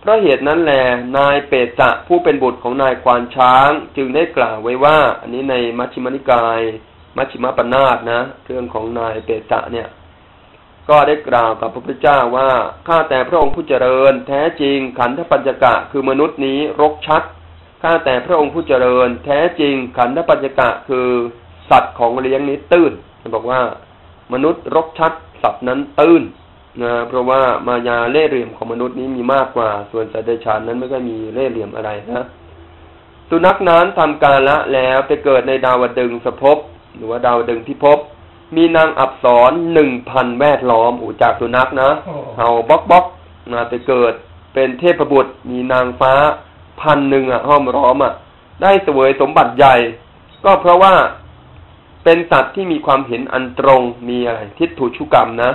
เพราะเหตุนั้นแหลนายเปตะผู้เป็นบุตรของนายควานช้างจึงได้กล่าวไว้ว่า อันนี้ในมัชฌิมนิกาย มัชฌิมปนาตนะ เรื่องของนายเปตะเนี่ย ก็ได้กล่าวกับพระพุทธเจ้าว่าข้าแต่พระองค์ผู้เจริญ แท้จริงขันธปัญจกะคือมนุษย์นี้รกชัดข้าแต่พระองค์ผู้เจริญ แท้จริงขันธปัญจกะคือสัตว์ของเลี้ยงนี้ตื้นบอกว่ามนุษย์รกชัด สัตว์นั้นตื้นนะเพราะว่ามายาเล่ห์เหลี่ยมของมนุษย์นี้มีมากกว่า ส่วนสัตว์เดรัจฉานนั้นไม่ค่อยมีเล่ห์เหลี่ยมอะไรนะสุนัขนั้นทำการละแล้วไปเกิดในดาวดึงสภพหรือว่าดาวดึงพิภพมีนางอับสรหนึ่งพันแวดล้อมอูจากสุนัขนะเห่าบ๊อกบ๊อกนะไปเกิดเป็นเทพบุตร มีนางฟ้าพันหนึ่งอะห้อมร้อมอะได้เสวยสมบัติใหญ่ ก็เพราะว่า เป็นสัตว์ที่มีความเห็นอันตรงมีอะไร ทิฏฐุชุกรรมนะ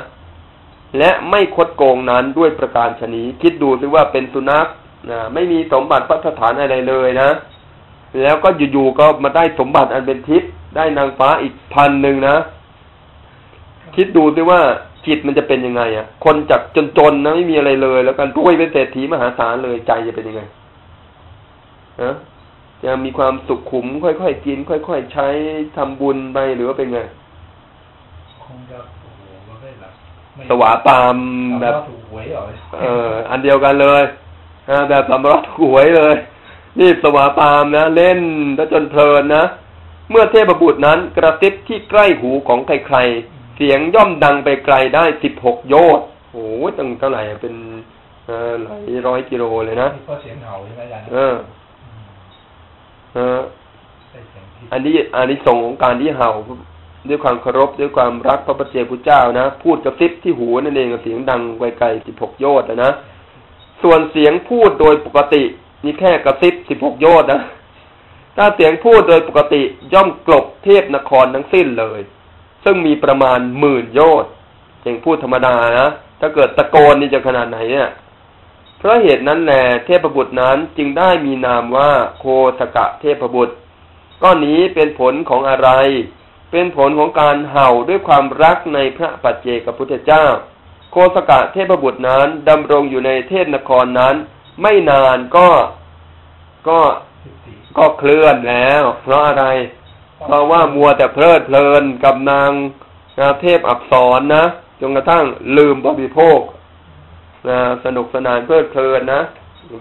และไม่คดโกงนั้นด้วยประการชนีคิดดูซิว่าเป็นสุนัขนะไม่มีสมบัติพัฒฐานอะไรเลยนะ แล้วก็อยู่ๆก็มาได้สมบัติอันเป็นทิพย์ได้นางฟ้าอีกพันหนึ่งนะ คิดดูซิว่าจิตมันจะเป็นยังไงอะ คนจากจนๆนะไม่มีอะไรเลย แล้วกันรวยเป็นเศรษฐีมหาศาลเลยใจจะเป็นยังไงนะ จะมีความสุขขุม ค่อยๆกิน ค่อยๆใช้ทำบุญไปหรือว่าเป็นไงคงจะโอ้โหมันไม่แบบไม่สวาปามแบบเอาถูกหวยเหรอเออ อันเดียวกันเลยนะแบบสำรับหวยเลย นี่สวาปามนะ เล่นแล้วจนเพลินนะ เมื่อเทพบุตรนั้นกระซิบที่ใกล้หูของใครๆ เสียงย่อมดังไปไกลได้สิบหกโยชน์โอ้โหตั้งเท่าไหร่อะเป็นเอ่อหลายร้อยกิโลเลยนะนี่ก็เสียงเห่าใช่ไหมอาจารย์ เออเออได้เสียงที่อันนี้อันนี้ส่งส์ของการที่เห่าด้วยความเคารพด้วยความรักพระประเจ้าพุทธเจ้านะพูดกระซิบที่หูนั่นเองเสียงดังไกลๆสิบหกโยชน์นะส่วนเสียงพูดโดยปกตินี่แค่กระซิบสิบหกโยชน์นะถ้าเสียงพูดโดยปกติย่อมกลบเทพนครทั้งสิ้นเลย ซึ่งมีประมาณหมื่นโยชน์เสียงพูดธรรมดานะถ้าเกิดตะโกนนี่จะขนาดไหนเนี่ย เพราะเหตุนั้นแหละเทพบุตรนั้นจึงได้มีนามว่าโคสกะเทพบุตร ก้อนนี้เป็นผลของอะไร เป็นผลของการเห่าด้วยความรักในพระปัจเจกพุทธเจ้า โคสกะเทพบุตรนั้นดำรงอยู่ในเทพนครนั้น ไม่นานก็ก็ก็เคลื่อนแล้ว เพราะอะไร เพราะว่ามัวแต่เพลิดเพลินกับนางนาเทพอับสรนะจนกระทั่งลืมบริโภค นะสนุกสนานเพลิดเพลินนะ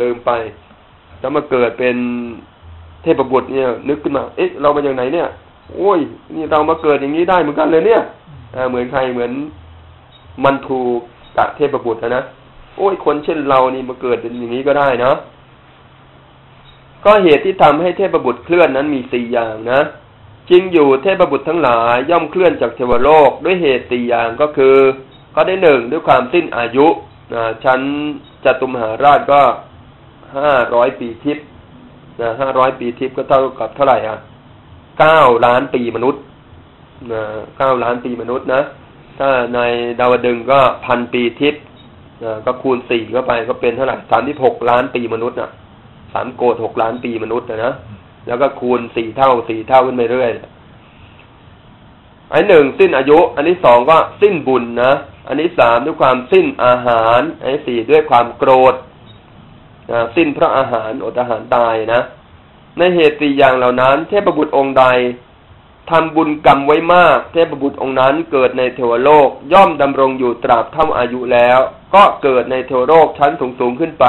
ลืมไป แล้วมาเกิดเป็นเทพบุตรเนี่ย นึกขึ้นมา เอ๊ะ เรามาจากไหนเนี่ย โอ้ย นี่เรามาเกิดอย่างนี้ได้เหมือนกันเลยเนี่ยอ่าเหมือนใครเหมือนมันทูกะเทพบุตรนะนะ โอ้ย คนเช่นเรานี่มาเกิดเป็นอย่างนี้ก็ได้เนาะก็เหตุที่ทำให้เทพบุตรเคลื่อนนั้นมีสี่อย่างนะจริงอยู่เทพบุตรทั้งหลายย่อมเคลื่อนจากเทวโลกด้วยเหตุสี่อย่างก็คือข้อได้หนึ่งด้วยความสิ้นอายุนะ ชั้นจตุมหาราชก็ห้าร้อยปีทิพย์นะห้าร้อยปีทิพย์ก็เท่ากับเท่าไหร่อะเก้าล้านปีมนุษย์นะเก้าล้านปีมนุษย์นะ ถ้าในดาวดึงก็พันปีทิพย์นะก็คูณสี่เข้าไปก็เป็นเท่าไหร่สามที่หกล้านปีมนุษย์น่ะสามโกดหกล้านปีมนุษย์นะนะแล้วก็คูณสี่เท่าสี่เท่าขึ้นไปเรื่อยอันหนึ่งสิ้นอายุ อันที่สองก็สิ้นบุญนะ อันที่สามด้วยความสิ้นอาหาร อันที่สี่ด้วยความโกรธสิ้นเพราะอาหารอดอาหารตายนะ ในเหตุสี่อย่างเหล่านั้น เทพบุตรองค์ใดทำบุญกรรมไว้มาก เทพบุตรองค์นั้นเกิดในเทวโลกย่อมดำรงอยู่ตราบเท่าอายุแล้ว ก็เกิดในเทวโลกชั้นสูงๆขึ้นไป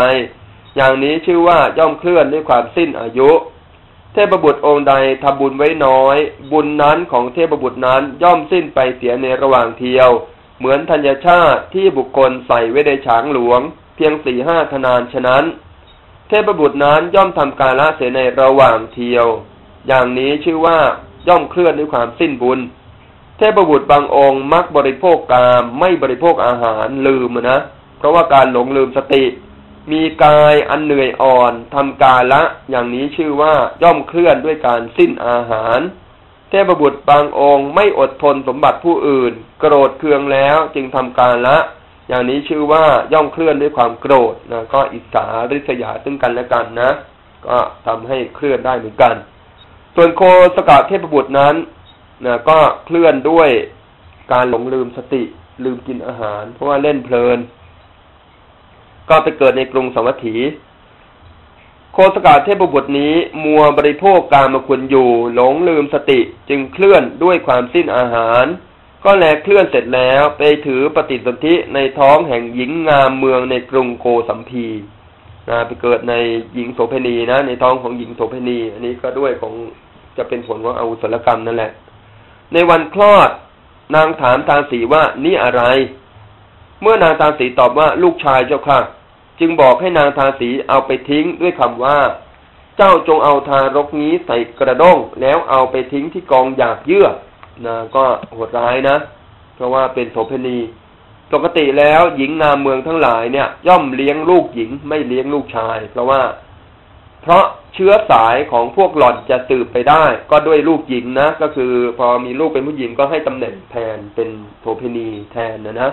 อย่างนี้ชื่อว่าย่อมเคลื่อนด้วยความสิ้นอายุ เทพบุตรองค์ใดทำบุญไว้น้อย บุญนั้นของเทพบุตรนั้นย่อมสิ้นไปเสียในระหว่างเที่ยว เหมือนธัญชาติที่บุคคลใส่ไว้ในฉางหลวง เพียงสี่ห้าธนานฉะนั้น เทพบุตรนั้นย่อมทำการละเสียในระหว่างเที่ยว อย่างนี้ชื่อว่าย่อมเคลื่อนด้วยความสิ้นบุญ เทพบุตรบางองค์มักบริโภคกามไม่บริโภคอาหารลืมนะ เพราะว่าการหลงลืมสติ มีกายอันเหนื่อยอ่อนทำกาละ อย่างนี้ชื่อว่าย่อมเคลื่อนด้วยการสิ้นอาหาร เทพบุตรบางองค์ไม่อดทนสมบัติผู้อื่น โกรธเคืองแล้วจึงทำการละ อย่างนี้ชื่อว่าย่อมเคลื่อนด้วยความโกรธนะก็อิสาริษยาซึ่งกันและกันนะ ก็ทำให้เคลื่อนได้เหมือนกัน ส่วนโคสกาเทพบุตรนั้นนะก็เคลื่อนด้วยการหลงลืมสติลืมกินอาหาร เพราะว่าเล่นเพลิน ก็ไปเกิดในกรุงสวัสถี โคสกาเทพบุตรนี้มัวบริโภคการมคุณอยู่ หลงลืมสติจึงเคลื่อนด้วยความสิ้นอาหาร ก็แลเคลื่อนเสร็จแล้วไปถือปฏิสนธิในท้องแห่งหญิงงามเมืองในกรุงโกสัมพีนะไปเกิดในหญิงโสเพณีนะ ในท้องของหญิงโสเพณี อันนี้ก็ด้วยของจะเป็นผลของอาวุธลกรรมนั่นแหละ ในวันคลอดนางถามตาสีว่านี่อะไร เมื่อนางตาสีตอบว่าลูกชายเจ้าค่ะ จึงบอกให้นางทาสีเอาไปทิ้งด้วยคำว่า เจ้าจงเอาทารกนี้ใส่กระด้ง แล้วเอาไปทิ้งที่กองหยากเยื่อนะก็โหดร้ายนะ เพราะว่าเป็นโสเภณี ปกติแล้วหญิงงามเมืองทั้งหลายเนี่ย ย่อมเลี้ยงลูกหญิงไม่เลี้ยงลูกชาย เพราะว่า เพราะเชื้อสายของพวกหล่อนจะสืบไปได้ ก็ด้วยลูกหญิงนะ ก็คือพอมีลูกเป็นผู้หญิงก็ให้ตำแหน่งแทนเป็นโสเภณีแทนนะนะ